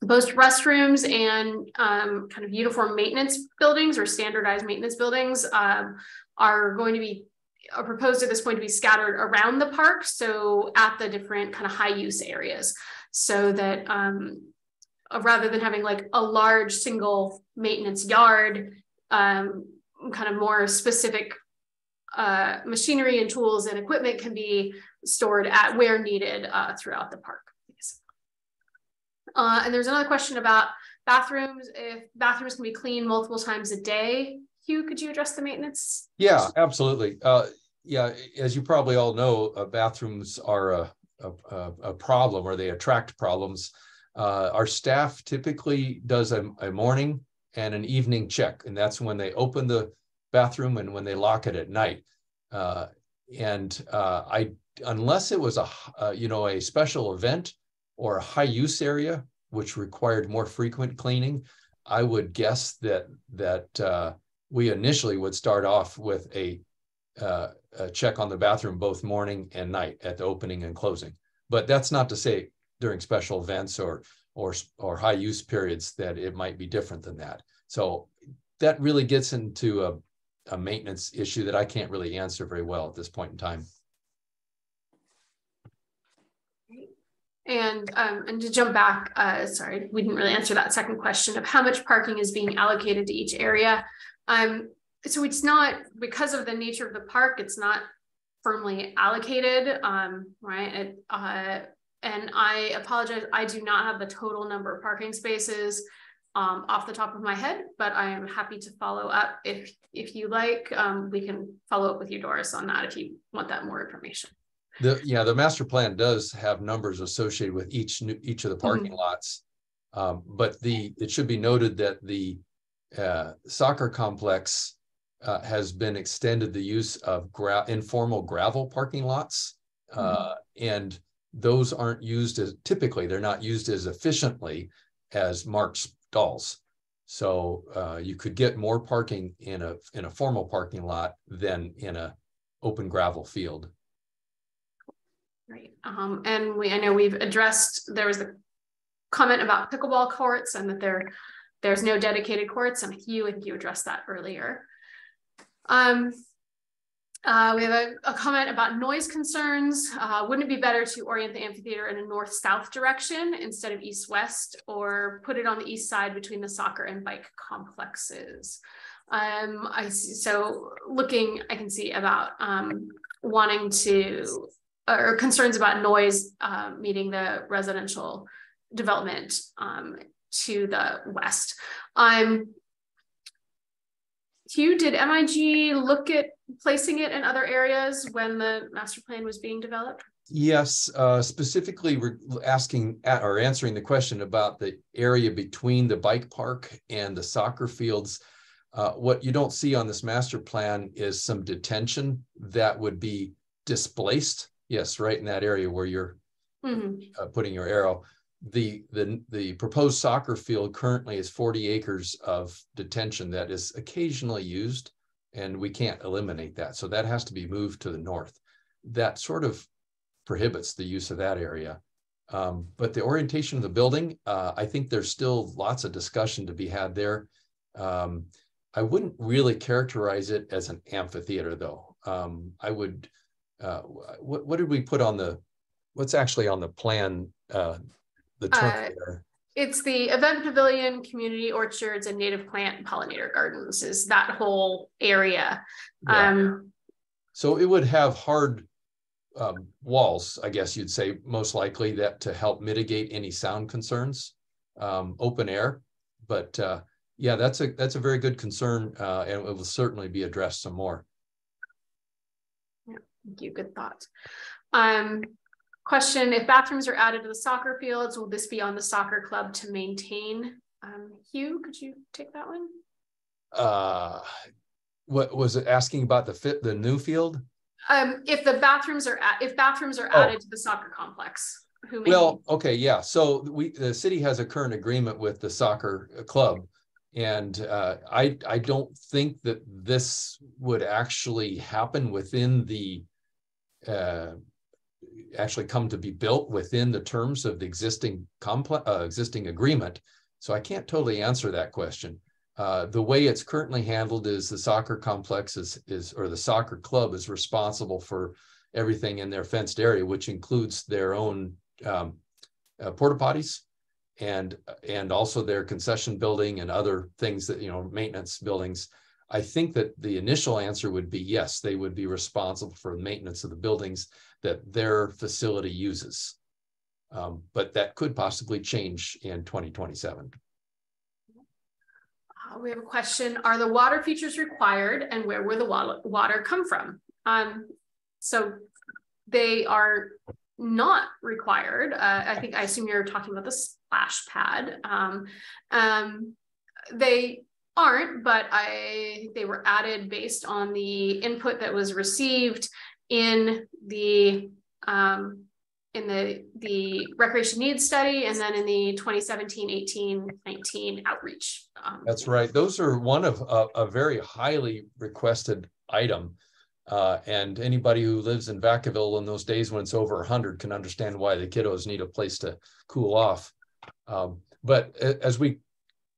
both restrooms and um, kind of uniform maintenance buildings or standardized maintenance buildings um, are going to be are proposed at this point to be scattered around the park. So at the different kind of high use areas so that um, uh, rather than having like a large single maintenance yard, um, kind of more specific uh, machinery and tools and equipment can be stored at where needed uh, throughout the park. Uh, and there's another question about bathrooms. If bathrooms can be cleaned multiple times a day, Hugh, could you address the maintenance? Yeah, absolutely. Uh, yeah, as you probably all know, uh, bathrooms are a, a, a problem or they attract problems. Uh, our staff typically does a, a, morning and an evening check, and that's when they open the bathroom and when they lock it at night. Uh, and uh, I, unless it was a uh, you know a special event or a high use area which required more frequent cleaning, I would guess that that uh, we initially would start off with a uh, check on the bathroom both morning and night at the opening and closing. But that's not to say during special events or or or high use periods that it might be different than that. So that really gets into a, a maintenance issue that I can't really answer very well at this point in time. And um, and to jump back, uh, sorry, we didn't really answer that second question of how much parking is being allocated to each area. Um, so it's not because of the nature of the park, it's not firmly allocated, um, right? It, uh, and I apologize, I do not have the total number of parking spaces um, off the top of my head, but I am happy to follow up if if you like. Um, we can follow up with you, Doris, on that if you want that more information. The yeah, the master plan does have numbers associated with each each of the parking mm -hmm. lots, um, but the it should be noted that the uh, soccer complex uh, has been extended the use of gra informal gravel parking lots. Mm -hmm. And those aren't used as typically, they're not used as efficiently as marked stalls. So uh, you could get more parking in a in a formal parking lot than in a open gravel field. Right. Um, and we I know we've addressed there was a comment about pickleball courts and that there there's no dedicated courts. And you think you addressed that earlier. Um, uh, we have a, a, comment about noise concerns. Uh, wouldn't it be better to orient the amphitheater in a north-south direction instead of east-west or put it on the east side between the soccer and bike complexes? Um, I see, so looking, I can see about um, wanting to, or concerns about noise uh, meeting the residential development um, to the west. Um, Hugh, did MIG look at placing it in other areas when the master plan was being developed? Yes, uh, specifically we're asking at, or answering the question about the area between the bike park and the soccer fields. Uh, what you don't see on this master plan is some detention that would be displaced. Yes, right in that area where you're mm -hmm. uh, putting your arrow. The the the proposed soccer field currently is 40 acres of detention that is occasionally used and we can't eliminate that. So that has to be moved to the north. That sort of prohibits the use of that area. Um, but the orientation of the building uh, i think there's still lots of discussion to be had there. Um, i wouldn't really characterize it as an amphitheater though. Um, i would uh, what, what did we put on the what's actually on the plan uh, the term uh, there? It's the event pavilion, community orchards, and native plant and pollinator gardens is that whole area. Yeah. Um, so it would have hard um, walls, I guess you'd say, most likely that to help mitigate any sound concerns, um, open air. But uh, yeah, that's a that's a very good concern, uh, and it will certainly be addressed some more. Thank you. Good thought. Um, Question, if bathrooms are added to the soccer fields, will this be on the soccer club to maintain? Um, Hugh, could you take that one? Uh, what was it asking about the fit, the new field? Um, if the bathrooms are, at, if bathrooms are oh. added to the soccer complex, who Well, okay, yeah. So we, the city has a current agreement with the soccer club. And uh, I, I don't think that this would actually happen within the uh, actually come to be built within the terms of the existing complex uh, existing agreement. So I can't totally answer that question. Uh, the way it's currently handled is the soccer complex is, is or the soccer club is responsible for everything in their fenced area, which includes their own um, uh, porta potties and and also their concession building and other things that you know maintenance buildings. I think that the initial answer would be yes, they would be responsible for maintenance of the buildings that their facility uses. Um, but that could possibly change in 2027. Uh, we have a question, are the water features required and where will the water, water come from? Um, so they are not required. Uh, I think, I assume you're talking about the splash pad. Um, um, they aren't, but I think they were added based on the input that was received in the um, in the the recreation needs study and then in the 2017 18 19 outreach um, that's right. Those are one of a, a very highly requested item uh, and anybody who lives in Vacaville in those days when it's over 100 can understand why the kiddos need a place to cool off. Um, but as we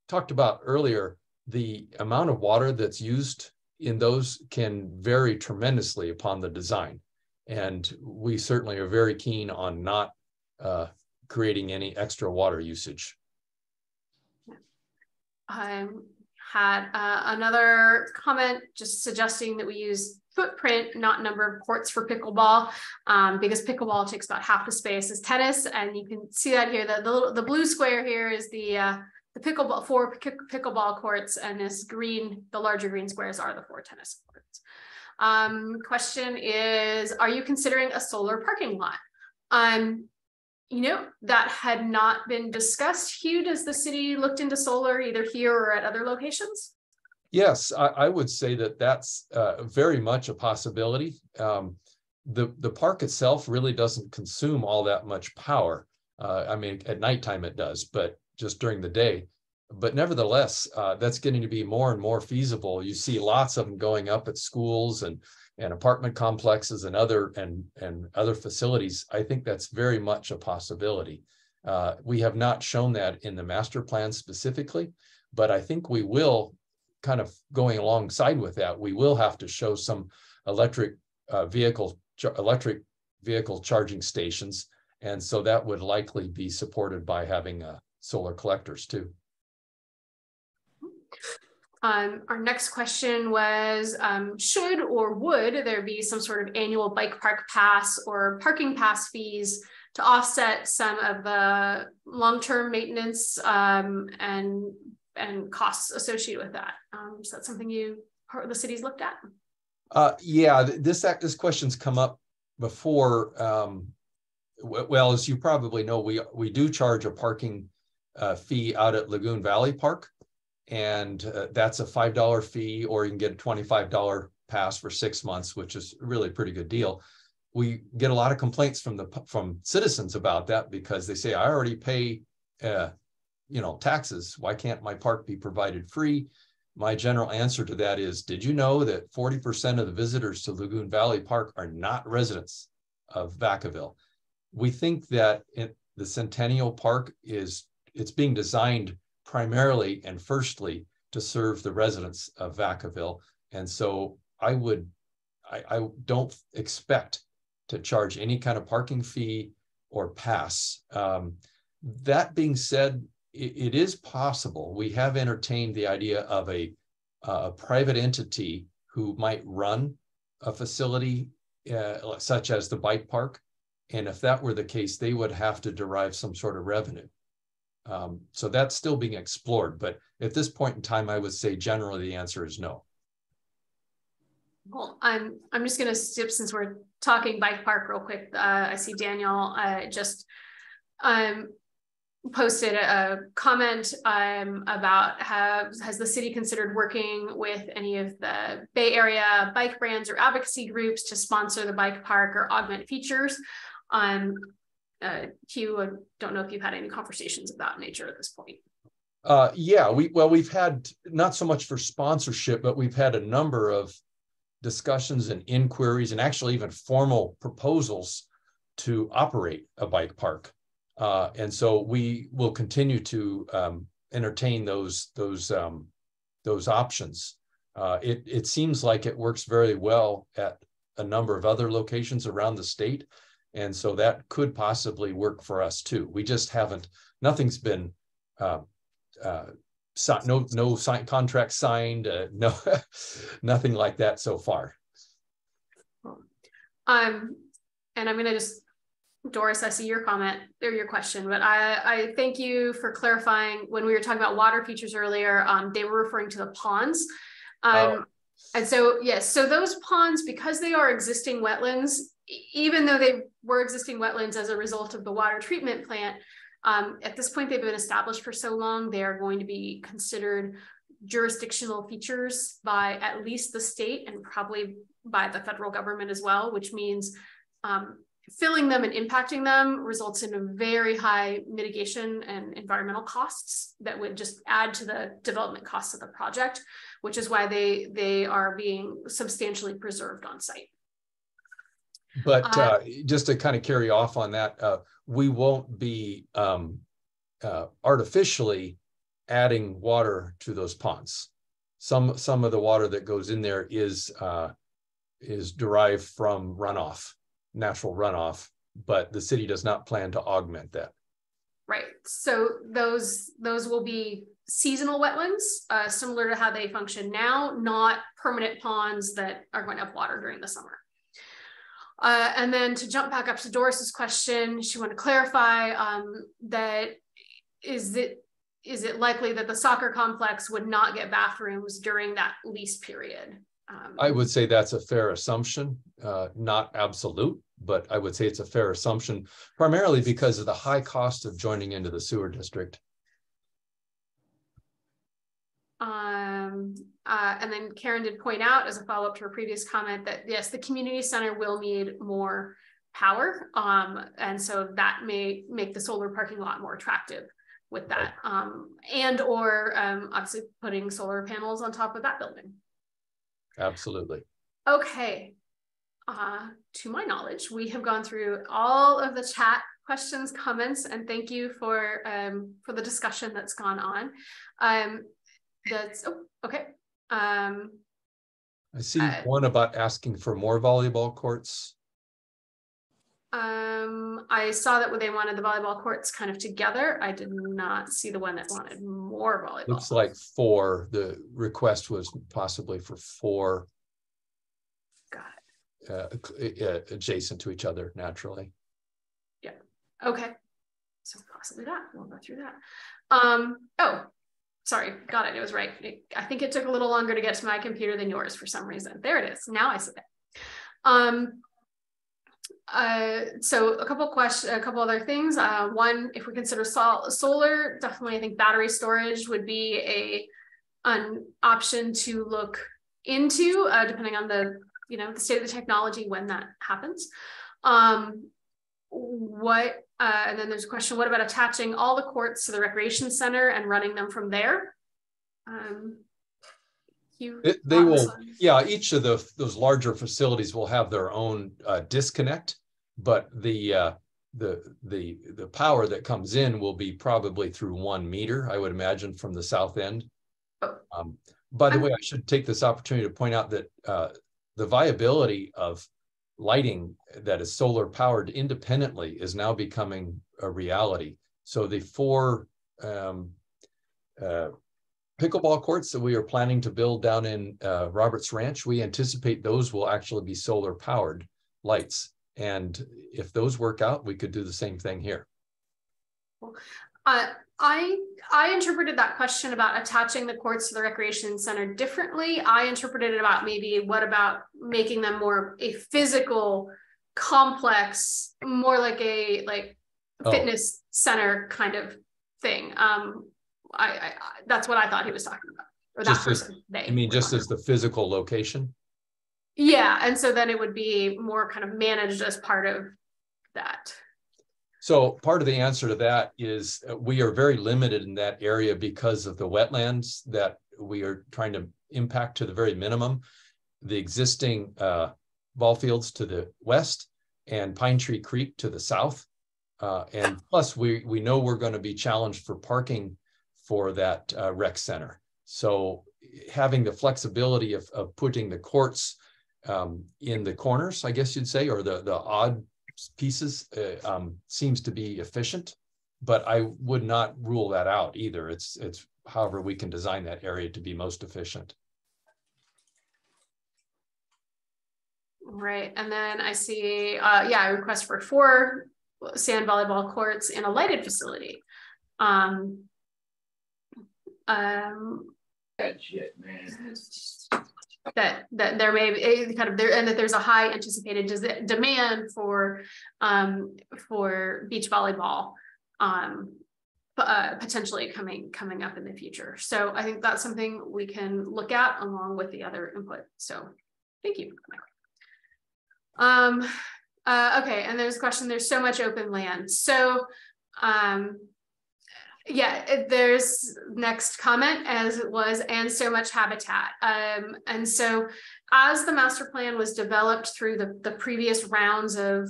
talked about earlier the amount of water that's used in those can vary tremendously upon the design. And we certainly are very keen on not uh, creating any extra water usage. I had uh, another comment just suggesting that we use footprint, not number of courts for pickleball, um, because pickleball takes about half the space as tennis. And you can see that here, the, the, the blue square here is the uh, the pickleball four pickleball courts and this green, the larger green squares are the four tennis courts. Um, question is, are you considering a solar parking lot? Um, you know, that had not been discussed. Hugh, does the city looked into solar either here or at other locations? Yes, I, I would say that that's uh, very much a possibility. Um, the the park itself really doesn't consume all that much power. Uh, I mean, at nighttime it does, but just during the day. But nevertheless, uh, that's getting to be more and more feasible. You see lots of them going up at schools and and apartment complexes and other and and other facilities. I think that's very much a possibility. Uh, we have not shown that in the master plan specifically, but I think we will kind of going alongside with that. We will have to show some electric uh, vehicle electric vehicle charging stations. And so that would likely be supported by having uh, solar collectors too. Um, our next question was, um, should or would there be some sort of annual bike park pass or parking pass fees to offset some of the long-term maintenance um, and and costs associated with that? Um, is that something you the city's looked at? Uh, yeah, this this question's come up before. Um, well, as you probably know, we we do charge a parking uh, fee out at Lagoon Valley Park, and uh, that's a five dollar fee, or you can get a twenty five dollar pass for six months, which is really a pretty good deal. We get a lot of complaints from the from citizens about that because they say I already pay, uh, you know, taxes. Why can't my park be provided free? my general answer to that is, did you know that 40% of the visitors to Lagoon Valley Park are not residents of Vacaville? We think that it, the Centennial Park is, it's being designed primarily and firstly to serve the residents of Vacaville. And so I would, I, I don't expect to charge any kind of parking fee or pass. Um, that being said, it is possible. We have entertained the idea of a, a private entity who might run a facility uh, such as the bike park. And if that were the case, they would have to derive some sort of revenue. Um, so that's still being explored. But at this point in time, I would say generally the answer is no. Well, I'm I'm just going to skip since we're talking bike park real quick. Uh, I see Daniel uh, just um, posted a comment um, about have has the city considered working with any of the Bay Area bike brands or advocacy groups to sponsor the bike park or augment features. Um, uh, Hugh, I don't know if you've had any conversations of that nature at this point. Uh, yeah, we well we've had not so much for sponsorship, but we've had a number of discussions and inquiries, and actually even formal proposals to operate a bike park. Uh, and so we will continue to um, entertain those those um, those options. Uh, it it seems like it works very well at a number of other locations around the state, and so that could possibly work for us too. We just haven't. Nothing's been. Uh, uh no no sign, contract signed. Uh, no, [LAUGHS] nothing like that so far. Um, and I'm going to just Doris, I see your comment or your question, but I, I thank you for clarifying when we were talking about water features earlier, um, they were referring to the ponds. Um, oh. And so, yes, so those ponds, because they are existing wetlands, even though they were existing wetlands as a result of the water treatment plant, um, at this point, they've been established for so long, they are going to be considered jurisdictional features by at least the state and probably by the federal government as well, which means um, filling them and impacting them results in a very high mitigation and environmental costs that would just add to the development costs of the project, which is why they, they are being substantially preserved on site. But uh, just to kind of carry off on that, uh, we won't be um, uh, artificially adding water to those ponds. Some some of the water that goes in there is uh, is derived from runoff natural runoff, but the city does not plan to augment that. Right. So those those will be seasonal wetlands, uh, similar to how they function now, not permanent ponds that are going to have water during the summer. Uh, and then to jump back up to Doris's question, she wanted to clarify um, that is it is it likely that the soccer complex would not get bathrooms during that lease period? Um, I would say that's a fair assumption, uh, not absolute. but I would say it's a fair assumption, primarily because of the high cost of joining into the sewer district. Um, uh, and then Karen did point out as a follow-up to her previous comment that yes, the community center will need more power. Um, and so that may make the solar parking lot more attractive with that. Um, and or um, obviously putting solar panels on top of that building. Absolutely. Okay. Uh, to my knowledge, we have gone through all of the chat questions, comments, and thank you for um, for the discussion that's gone on. Um, that's oh, okay. Um, I see uh, one about asking for more volleyball courts. Um, I saw that they wanted the volleyball courts kind of together. I did not see the one that wanted more volleyball. Looks like four. The request was possibly for four. Got it. Uh, adjacent to each other naturally. Yeah. Okay. So possibly that. We'll go through that. Um, oh, sorry, got it. It was right. It, I think it took a little longer to get to my computer than yours for some reason. There it is. Now I see it. Um, uh, so a couple questions, a couple other things. Uh, one, if we consider sol solar, definitely I think battery storage would be a an option to look into, uh, depending on the you know the state of the technology when that happens. Um, what uh, and then there's a question: What about attaching all the courts to the recreation center and running them from there? Um, you it, they will yeah each of the those larger facilities will have their own uh, disconnect but the uh, the the the power that comes in will be probably through one meter i would imagine from the south end oh. um, by the way i should take this opportunity to point out that uh, the viability of lighting that is solar powered independently is now becoming a reality so the four um, uh, pickleball courts that we are planning to build down in uh, Roberts Ranch, we anticipate those will actually be solar powered lights. And if those work out, we could do the same thing here. Uh, I I interpreted that question about attaching the courts to the recreation center differently. I interpreted it about maybe what about making them more a physical complex, more like a like oh. fitness center kind of thing. Um, I, I, that's what I thought he was talking about, or that just person. As, they. I mean, just as the physical location. Yeah, and so then it would be more kind of managed as part of that. So part of the answer to that is uh, we are very limited in that area because of the wetlands that we are trying to impact to the very minimum. The existing uh, ball fields to the west and Pine Tree Creek to the south. Uh, and plus we, we know we're going to be challenged for parking for that uh, rec center. So having the flexibility of, of putting the courts um, in the corners, I guess you'd say, or the, the odd pieces uh, um, seems to be efficient, but I would not rule that out either. It's, it's however we can design that area to be most efficient. Right, and then I see, uh, yeah, a request for four sand volleyball courts in a lighted facility. Um, um, that shit, man. That that there may be eh, kind of there and that there's a high anticipated des- demand for um, for beach volleyball um, uh, potentially coming coming up in the future. So I think that's something we can look at along with the other input. So thank you. Um, uh, okay, and there's a question. There's so much open land. So um, yeah, there's next comment as it was, and so much habitat. Um, and so as the master plan was developed through the, the previous rounds of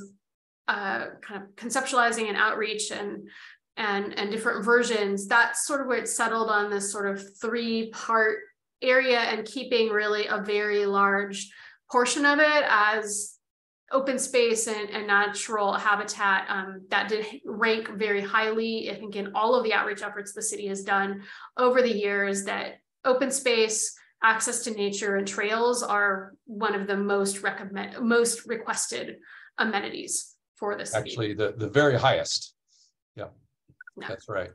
uh, kind of conceptualizing and outreach and and and different versions, that's sort of where it settled on this sort of three part area and keeping really a very large portion of it as open space and, and natural habitat um, that did rank very highly. I think in all of the outreach efforts the city has done over the years that open space, access to nature and trails are one of the most recommend most requested amenities for the city. Actually, the, the very highest. Yeah, that's right.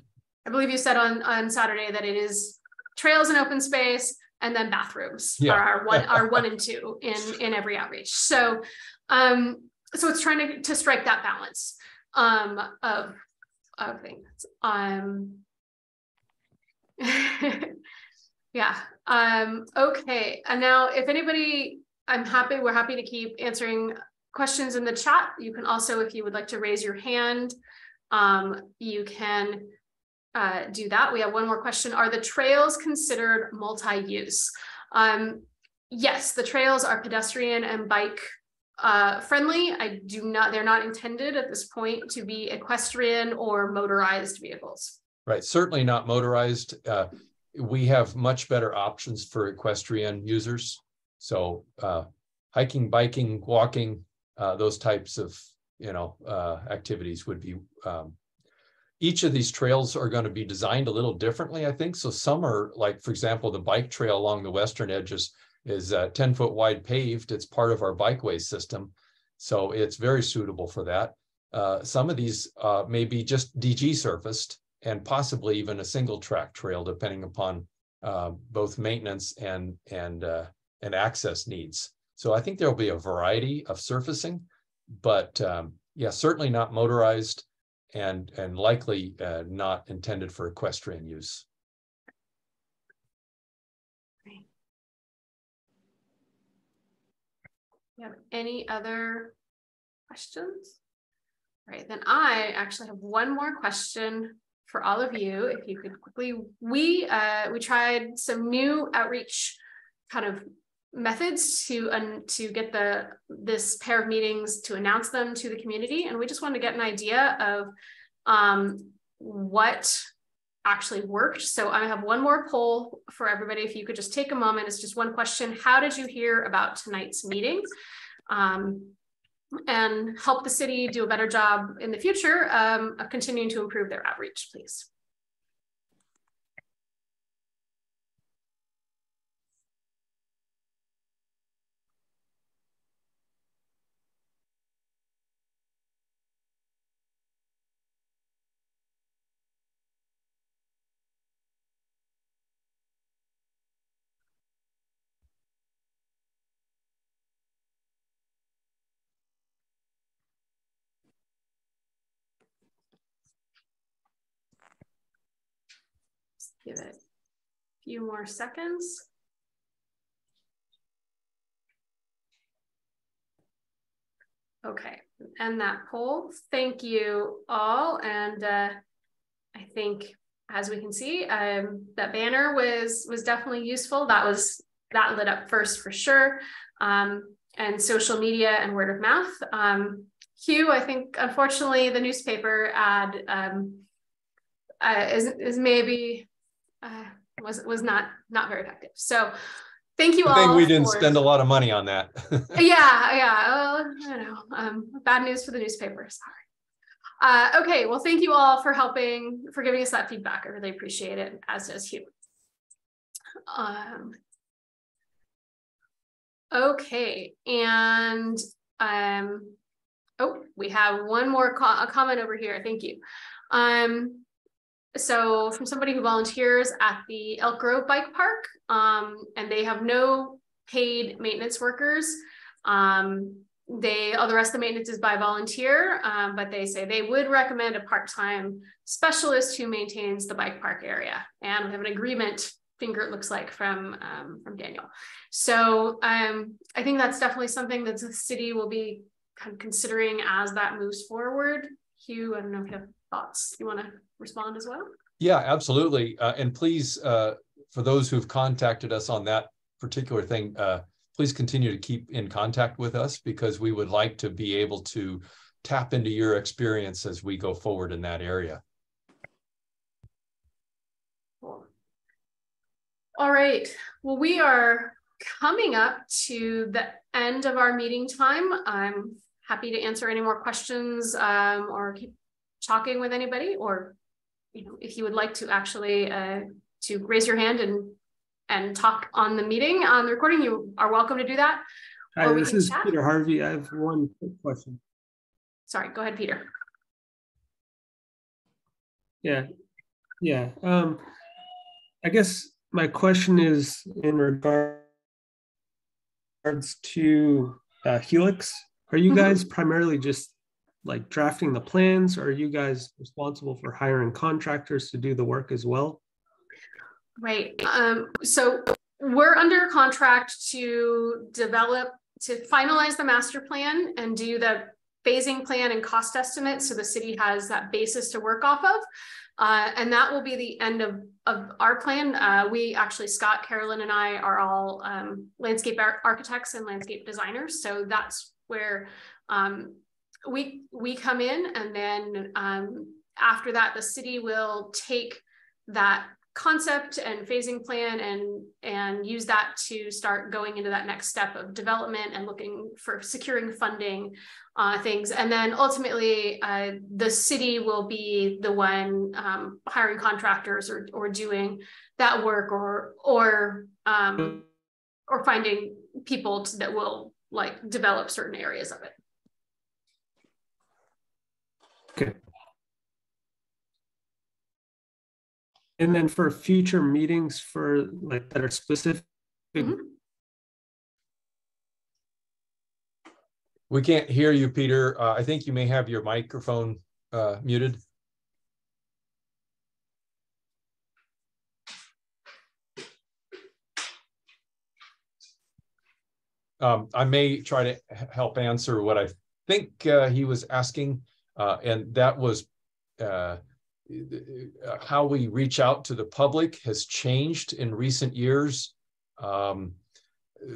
I believe you said on, on Saturday that it is trails and open space and then bathrooms yeah. are our one are one and [LAUGHS] two in in every outreach. So um, so it's trying to, to strike that balance um, of, of things. Um, [LAUGHS] yeah. Um, okay. And now if anybody, I'm happy, we're happy to keep answering questions in the chat. You can also, if you would like to raise your hand, um, you can uh, do that. We have one more question. Are the trails considered multi-use? Um, yes, the trails are pedestrian and bike uh, friendly. I do not, they're not intended at this point to be equestrian or motorized vehicles. Right, certainly not motorized. Uh, we have much better options for equestrian users. So uh, hiking, biking, walking, uh, those types of you know uh, activities would be. Um, each of these trails are going to be designed a little differently, I think. So some are like, for example, the bike trail along the western edges is uh, 10 foot wide paved. It's part of our bikeway system. So it's very suitable for that. Uh, some of these uh, may be just DG surfaced and possibly even a single track trail, depending upon uh, both maintenance and and uh, and access needs. So I think there will be a variety of surfacing, but um, yeah, certainly not motorized and and likely uh, not intended for equestrian use. You have any other questions? All right, then I actually have one more question for all of you. If you could quickly, we uh, we tried some new outreach kind of methods to um, to get the this pair of meetings to announce them to the community, and we just wanted to get an idea of um, what actually worked. So I have one more poll for everybody. If you could just take a moment, it's just one question. How did you hear about tonight's meeting? Um, and help the city do a better job in the future um, of continuing to improve their outreach, please. Give it a few more seconds. Okay, and that poll. Thank you all. And uh, I think, as we can see, um, that banner was was definitely useful. That was that lit up first for sure. Um, and social media and word of mouth. Um, Hugh, I think, unfortunately, the newspaper ad um, uh, is, is maybe uh, was was not not very effective. So thank you I all. think we didn't for, spend a lot of money on that. [LAUGHS] yeah, [LAUGHS] yeah. Well, I know. Um, bad news for the newspaper. Sorry. Uh, okay, well, thank you all for helping, for giving us that feedback. I really appreciate it, as does Hugh. Um, okay, and um, oh, we have one more co a comment over here. Thank you. Um, so from somebody who volunteers at the Elk Grove Bike Park, um, and they have no paid maintenance workers. Um, they all the rest of the maintenance is by volunteer, um, but they say they would recommend a part-time specialist who maintains the bike park area. And we have an agreement finger it looks like from um, from Daniel. So um, I think that's definitely something that the city will be kind of considering as that moves forward. Hugh, I don't know if you have thoughts. You want to respond as well? Yeah, absolutely. Uh, and please, uh, for those who've contacted us on that particular thing, uh, please continue to keep in contact with us because we would like to be able to tap into your experience as we go forward in that area. Cool. All right. Well, we are coming up to the end of our meeting time. I'm happy to answer any more questions um, or keep talking with anybody or you know if you would like to actually uh, to raise your hand and and talk on the meeting on the recording you are welcome to do that Hi, this is chat. Peter Harvey. I have one quick question. Sorry, go ahead, Peter. Yeah, yeah. Um, I guess my question is in regards to uh, Helix Are you Mhm. guys primarily just like drafting the plans? Are you guys responsible for hiring contractors to do the work as well? Right. Um, so we're under contract to develop, to finalize the master plan and do the phasing plan and cost estimate. So the city has that basis to work off of. Uh, and that will be the end of, of our plan. Uh, we actually, Scott, Carolyn, and I are all um, landscape ar- architects and landscape designers. So that's where um, we we come in, and then um, after that, the city will take that concept and phasing plan and and use that to start going into that next step of development and looking for securing funding uh, things. And then ultimately uh, the city will be the one um, hiring contractors or, or doing that work or or um, or finding people to, that will like develop certain areas of it Okay. And then for future meetings for like that are specific, Mhm. We can't hear you, Peter. Uh, I think you may have your microphone uh, muted. Um, I may try to help answer what I think uh, he was asking, uh, and that was uh, how we reach out to the public has changed in recent years. Um,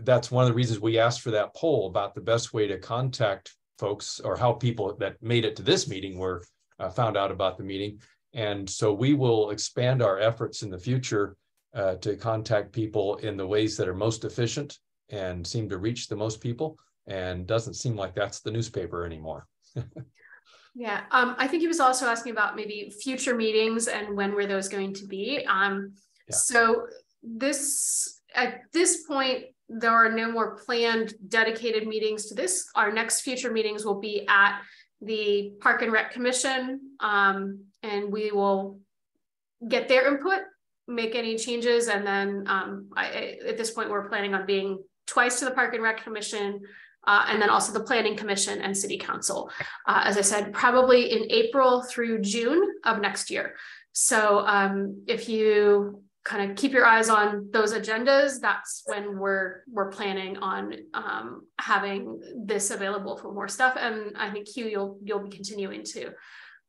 that's one of the reasons we asked for that poll about the best way to contact folks or how people that made it to this meeting were uh, found out about the meeting. And so we will expand our efforts in the future uh, to contact people in the ways that are most efficient and seem to reach the most people. And doesn't seem like that's the newspaper anymore. [LAUGHS] Yeah, um, I think he was also asking about maybe future meetings and when were those going to be. Um, Yeah. so this, at this point, there are no more planned dedicated meetings to this. Our next future meetings will be at the Park and Rec Commission. Um, and we will get their input, make any changes, and then um, I, I- at this point, we're planning on being twice to the Park and Rec Commission, uh, and then also the Planning Commission and City Council uh, as I said, probably in April through June of next year. So um, if you kind of keep your eyes on those agendas, that's when we're we're planning on um, having this available for more stuff. And I think Hugh, you'll you'll be continuing to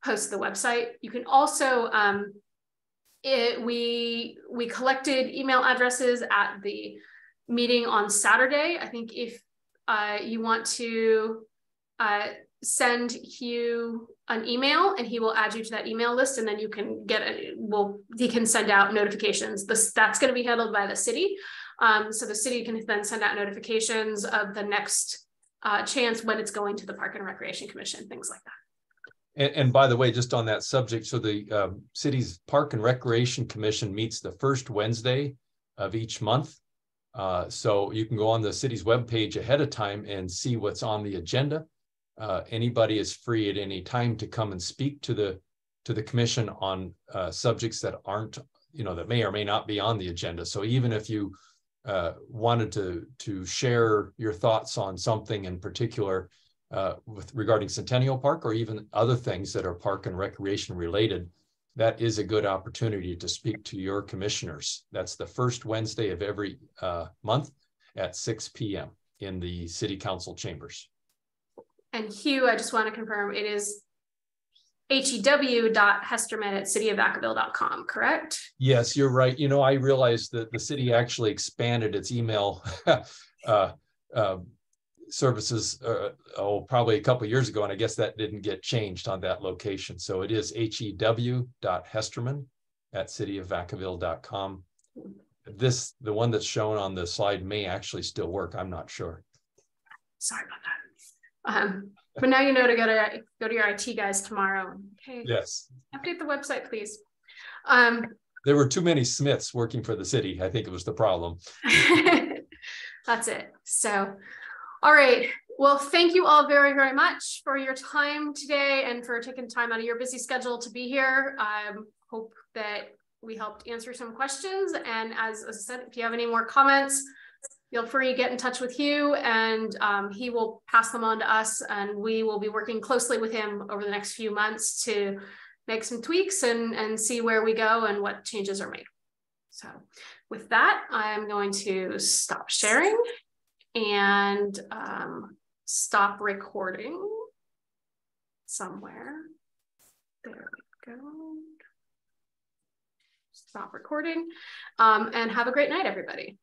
post the website. You can also um, it, we we collected email addresses at the meeting on Saturday. I think if uh, you want to uh, send Hugh an email and he will add you to that email list and then you can get it. Well, he can send out notifications. This that's going to be handled by the city. Um, so the city can then send out notifications of the next uh, chance when it's going to the Park and Recreation Commission, things like that. And, and by the way, just on that subject, so the um, city's Park and Recreation Commission meets the first Wednesday of each month. Uh, so you can go on the city's webpage ahead of time and see what's on the agenda. Uh, anybody is free at any time to come and speak to the to the commission on uh, subjects that aren't, you know, that may or may not be on the agenda. So even if you uh, wanted to to share your thoughts on something in particular, uh, with regarding Centennial Park or even other things that are park and recreation related, that is a good opportunity to speak to your commissioners. That's the first Wednesday of every uh, month at 6 p.m. in the city council chambers. And Hugh, I just want to confirm it is hugh.hesterman at cityofvacaville.com, correct? Yes, you're right. You know, I realized that the city actually expanded its email [LAUGHS] uh, uh, services, uh, oh, probably a couple years ago, and I guess that didn't get changed on that location. So it is hugh.hesterman at cityofvacaville.com. This, the one that's shown on the slide may actually still work. I'm not sure. Sorry about that. Um, but now you know to go to go to your IT guys tomorrow. Okay, Yes. update the website, please. Um, There were too many Smiths working for the city. I think it was the problem. [LAUGHS] that's it. So, all right. Well, thank you all very, very much for your time today and for taking time out of your busy schedule to be here. Um, hope that we helped answer some questions. And as, as I said, if you have any more comments, feel free to get in touch with Hugh and um, he will pass them on to us and we will be working closely with him over the next few months to make some tweaks and, and see where we go and what changes are made. So with that, I'm going to stop sharing and um, stop recording somewhere. There we go. Stop recording um, and have a great night, everybody.